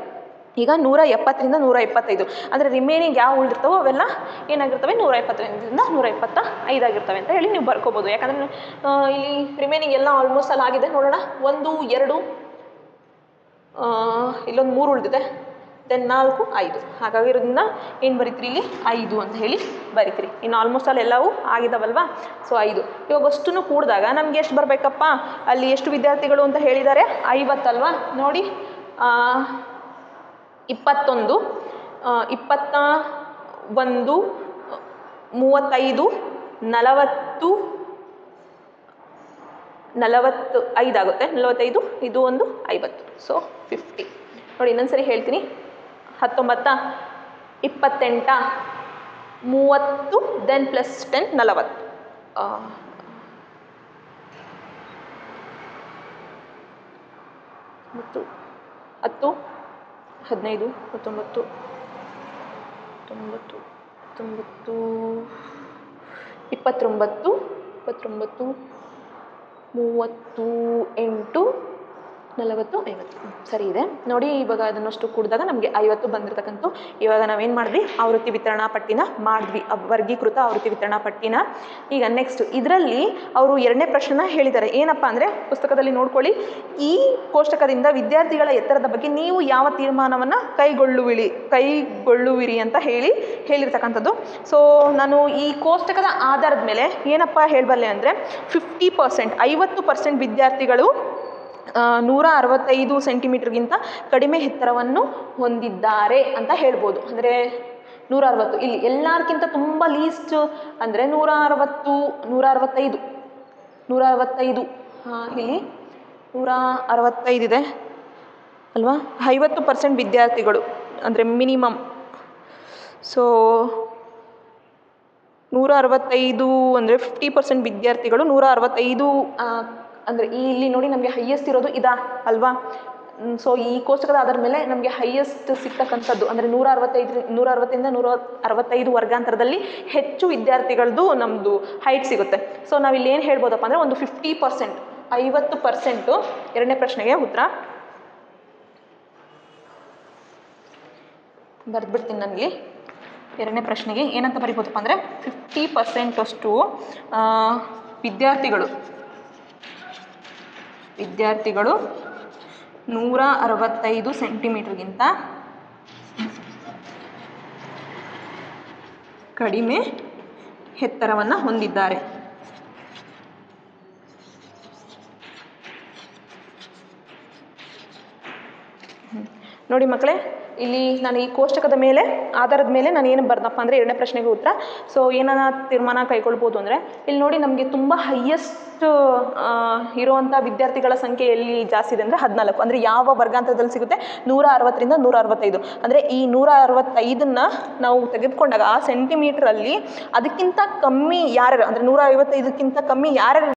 ಈಗ ನೂರ ಎಪ್ಪತ್ತರಿಂದ ನೂರ ಎಪ್ಪತ್ತೈದು ಅಂದರೆ ರಿಮೈನಿಂಗ್ ಯಾವ ಉಳಿದಿರ್ತಾವೋ ಅವೆಲ್ಲ ಏನಾಗಿರ್ತವೆ? ನೂರ ಎಪ್ಪತ್ತೈದರಿಂದ ನೂರ ಎಪ್ಪತ್ತ ಐದಾಗಿರ್ತವೆ ಅಂತ ಹೇಳಿ ನೀವು ಬರ್ಕೋಬೋದು. ಯಾಕಂದರೆ ಇಲ್ಲಿ ರಿಮೈನಿಂಗ್ ಎಲ್ಲ ಆಲ್ಮೋಸ್ಟ್ ಅಲ್ಲಿ ಆಗಿದೆ. ನೋಡೋಣ. ಒಂದು, ಎರಡು ಇಲ್ಲೊಂದು ಮೂರು ಉಳಿದಿದೆ. ದೆನ್ ನಾಲ್ಕು ಐದು ಹಾಗಾಗಿರೋದ್ರಿಂದ ಏನು ಬರೀತೀರಿ ಇಲ್ಲಿ? ಐದು ಅಂತ ಹೇಳಿ ಬರೀತೀರಿ. ಇನ್ನು ಆಲ್ಮೋಸ್ಟ್ ಅಲ್ಲಿ ಎಲ್ಲವೂ ಆಗಿದಾವಲ್ವಾ? ಸೊ ಐದು. ಇವಾಗ ಅಷ್ಟು ಕೂಡಿದಾಗ ನಮ್ಗೆ ಎಷ್ಟು ಬರಬೇಕಪ್ಪ? ಅಲ್ಲಿ ಎಷ್ಟು ವಿದ್ಯಾರ್ಥಿಗಳು ಅಂತ ಹೇಳಿದ್ದಾರೆ? ಐವತ್ತಲ್ವಾ? ನೋಡಿ ಇಪ್ಪತ್ತೊಂದು ಇಪ್ಪತ್ತ ಒಂದು, ಮೂವತ್ತೈದು, ನಲವತ್ತು ನಲವತ್ತು ಐದಾಗುತ್ತೆ ನಲವತ್ತೈದು, ಇದು ಒಂದು ಐವತ್ತು. ಸೊ ಫಿಫ್ಟಿ ನೋಡಿ, ಇನ್ನೊಂದ್ಸರಿ ಹೇಳ್ತೀನಿ. ಹತ್ತೊಂಬತ್ತ, ಇಪ್ಪತ್ತೆಂಟ, ಮೂವತ್ತು ದೆನ್ ಪ್ಲಸ್ ಟೆನ್ ನಲವತ್ತು. ಮತ್ತು ಹತ್ತು ಹದಿನೈದು, ಹತ್ತೊಂಬತ್ತು ತೊಂಬತ್ತು ತೊಂಬತ್ತು ಇಪ್ಪತ್ತೊಂಬತ್ತು ಇಪ್ಪತ್ತೊಂಬತ್ತು, ಮೂವತ್ತು, ಎಂಟು ನಲವತ್ತು, ಐವತ್ತು. ಸರಿ ಇದೆ. ನೋಡಿ, ಇವಾಗ ಅದನ್ನಷ್ಟು ಕೂಡಿದಾಗ ನಮಗೆ ಐವತ್ತು ಬಂದಿರತಕ್ಕಂಥ ಇವಾಗ ನಾವೇನು ಮಾಡಿದ್ವಿ? ಆವೃತ್ತಿ ವಿತರಣಾ ಪಟ್ಟಿನ ಮಾಡಿದ್ವಿ. ವರ್ಗೀಕೃತ ಆವೃತ್ತಿ ವಿತರಣಾ ಪಟ್ಟಿನ. ಈಗ ನೆಕ್ಸ್ಟ್ ಇದರಲ್ಲಿ ಅವರು ಎರಡನೇ ಪ್ರಶ್ನೆನ ಹೇಳಿದ್ದಾರೆ. ಏನಪ್ಪ ಅಂದರೆ, ಪುಸ್ತಕದಲ್ಲಿ ನೋಡ್ಕೊಳ್ಳಿ. ಈ ಕೋಷ್ಟಕದಿಂದ ವಿದ್ಯಾರ್ಥಿಗಳ ಎತ್ತರದ ಬಗ್ಗೆ ನೀವು ಯಾವ ತೀರ್ಮಾನವನ್ನು ಕೈಗೊಳ್ಳುವಿಳಿ, ಕೈಗೊಳ್ಳುವಿರಿ ಅಂತ ಹೇಳಿ ಹೇಳಿರ್ತಕ್ಕಂಥದ್ದು. ಸೊ ನಾನು ಈ ಕೋಷ್ಟಕದ ಆಧಾರದ ಮೇಲೆ ಏನಪ್ಪ ಹೇಳಬಲ್ಲೆ ಅಂದರೆ ಫಿಫ್ಟಿ ಪರ್ಸೆಂಟ್ ಐವತ್ತು ಪರ್ಸೆಂಟ್ ವಿದ್ಯಾರ್ಥಿಗಳು ನೂರ ಅರವತ್ತೈದು ಸೆಂಟಿಮೀಟ್ರ್ಗಿಂತ ಕಡಿಮೆ ಎತ್ತರವನ್ನು ಹೊಂದಿದ್ದಾರೆ ಅಂತ ಹೇಳ್ಬೋದು. ಅಂದರೆ ನೂರ ಅರವತ್ತು, ಇಲ್ಲಿ ಎಲ್ಲರಿಗಿಂತ ತುಂಬ ಲೀಸ್ಟ್ ಅಂದರೆ ನೂರ ಅರವತ್ತು, ನೂರ ಅರವತ್ತೈದು ನೂರ ಅರವತ್ತೈದು. ಇಲ್ಲಿ ನೂರ ಅರವತ್ತೈದಿದೆ ಅಲ್ವಾ? ಐವತ್ತು ಪರ್ಸೆಂಟ್ ವಿದ್ಯಾರ್ಥಿಗಳು, ಅಂದರೆ ಮಿನಿಮಮ್ ಸೊ ನೂರ ಅರವತ್ತೈದು ಅಂದರೆ ಫಿಫ್ಟಿ ಪರ್ಸೆಂಟ್ ವಿದ್ಯಾರ್ಥಿಗಳು ನೂರ ಅರವತ್ತೈದು ಅಂದರೆ ಈ ಇಲ್ಲಿ ನೋಡಿ ನಮಗೆ ಹೈಯೆಸ್ಟ್ ಇರೋದು ಇದಾ, ಅಲ್ವಾ? ಸೊ ಈ ಕೋಷ್ಟಕದ ಆಧಾರ ಮೇಲೆ ನಮಗೆ ಹೈಯೆಸ್ಟ್ ಸಿಗ್ತಕ್ಕಂಥದ್ದು, ಅಂದರೆ ನೂರ ಅರವತ್ತೈದು, ನೂರ ಅರವತ್ತರಿಂದ ನೂರ ಅರವತ್ತೈದು ವರ್ಗಾಂತರದಲ್ಲಿ ಹೆಚ್ಚು ವಿದ್ಯಾರ್ಥಿಗಳದ್ದು ನಮ್ಮದು ಹೈಟ್ ಸಿಗುತ್ತೆ. ಸೊ ಇಲ್ಲಿ ಏನು ಹೇಳ್ಬೋದಪ್ಪ ಅಂದರೆ ಒಂದು ಫಿಫ್ಟಿ ಪರ್ಸೆಂಟ್ ಐವತ್ತು ಪರ್ಸೆಂಟು ಎರಡನೇ ಪ್ರಶ್ನೆಗೆ ಉತ್ತರ. ಬರೆದ್ಬಿಡ್ತೀನಿ ನನಗೆ ಎರಡನೇ ಪ್ರಶ್ನೆಗೆ ಏನಂತ ಬರಿಬೋದಪ್ಪ ಅಂದರೆ ಫಿಫ್ಟಿ ಪರ್ಸೆಂಟಷ್ಟು ವಿದ್ಯಾರ್ಥಿಗಳು ವಿದ್ಯಾರ್ಥಿಗಳು ನೂರ ಅರವತ್ತೈದು ಸೆಂಟಿಮೀಟ್ರ್ಗಿಂತ ಕಡಿಮೆ ಎತ್ತರವನ್ನು ಹೊಂದಿದ್ದಾರೆ. ನೋಡಿ ಮಕ್ಕಳೇ ಇಲ್ಲಿ ನಾನು ಈ ಕೋಷ್ಟಕದ ಮೇಲೆ, ಆಧಾರದ ಮೇಲೆ ನಾನು ಏನು ಬರ್ದಪ್ಪ ಅಂದರೆ ಎರಡನೇ ಪ್ರಶ್ನೆಗೆ ಉತ್ತರ. ಸೊ ಏನನ್ನ ತೀರ್ಮಾನ ಕೈಗೊಳ್ಬೋದು ಅಂದರೆ, ಇಲ್ಲಿ ನೋಡಿ ನಮಗೆ ತುಂಬ ಹೈಯೆಸ್ಟ್ ಇರುವಂಥ ವಿದ್ಯಾರ್ಥಿಗಳ ಸಂಖ್ಯೆ ಎಲ್ಲಿ ಜಾಸ್ತಿ ಇದೆ ಅಂದರೆ ಹದಿನಾಲ್ಕು. ಅಂದರೆ ಯಾವ ವರ್ಗಾಂತರದಲ್ಲಿ ಸಿಗುತ್ತೆ? ನೂರ ಅರವತ್ತರಿಂದ ನೂರ ಅರವತ್ತೈದು ಅಂದರೆ ಈ ನೂರ ಅರವತ್ತೈದನ್ನು ನಾವು ತೆಗೆದುಕೊಂಡಾಗ ಆ ಸೆಂಟಿಮೀಟ್ರಲ್ಲಿ ಅದಕ್ಕಿಂತ ಕಮ್ಮಿ ಯಾರ್ಯಾರು, ಅಂದರೆ ನೂರ ಐವತ್ತೈದಕ್ಕಿಂತ ಕಮ್ಮಿ ಯಾರ್ಯಾರು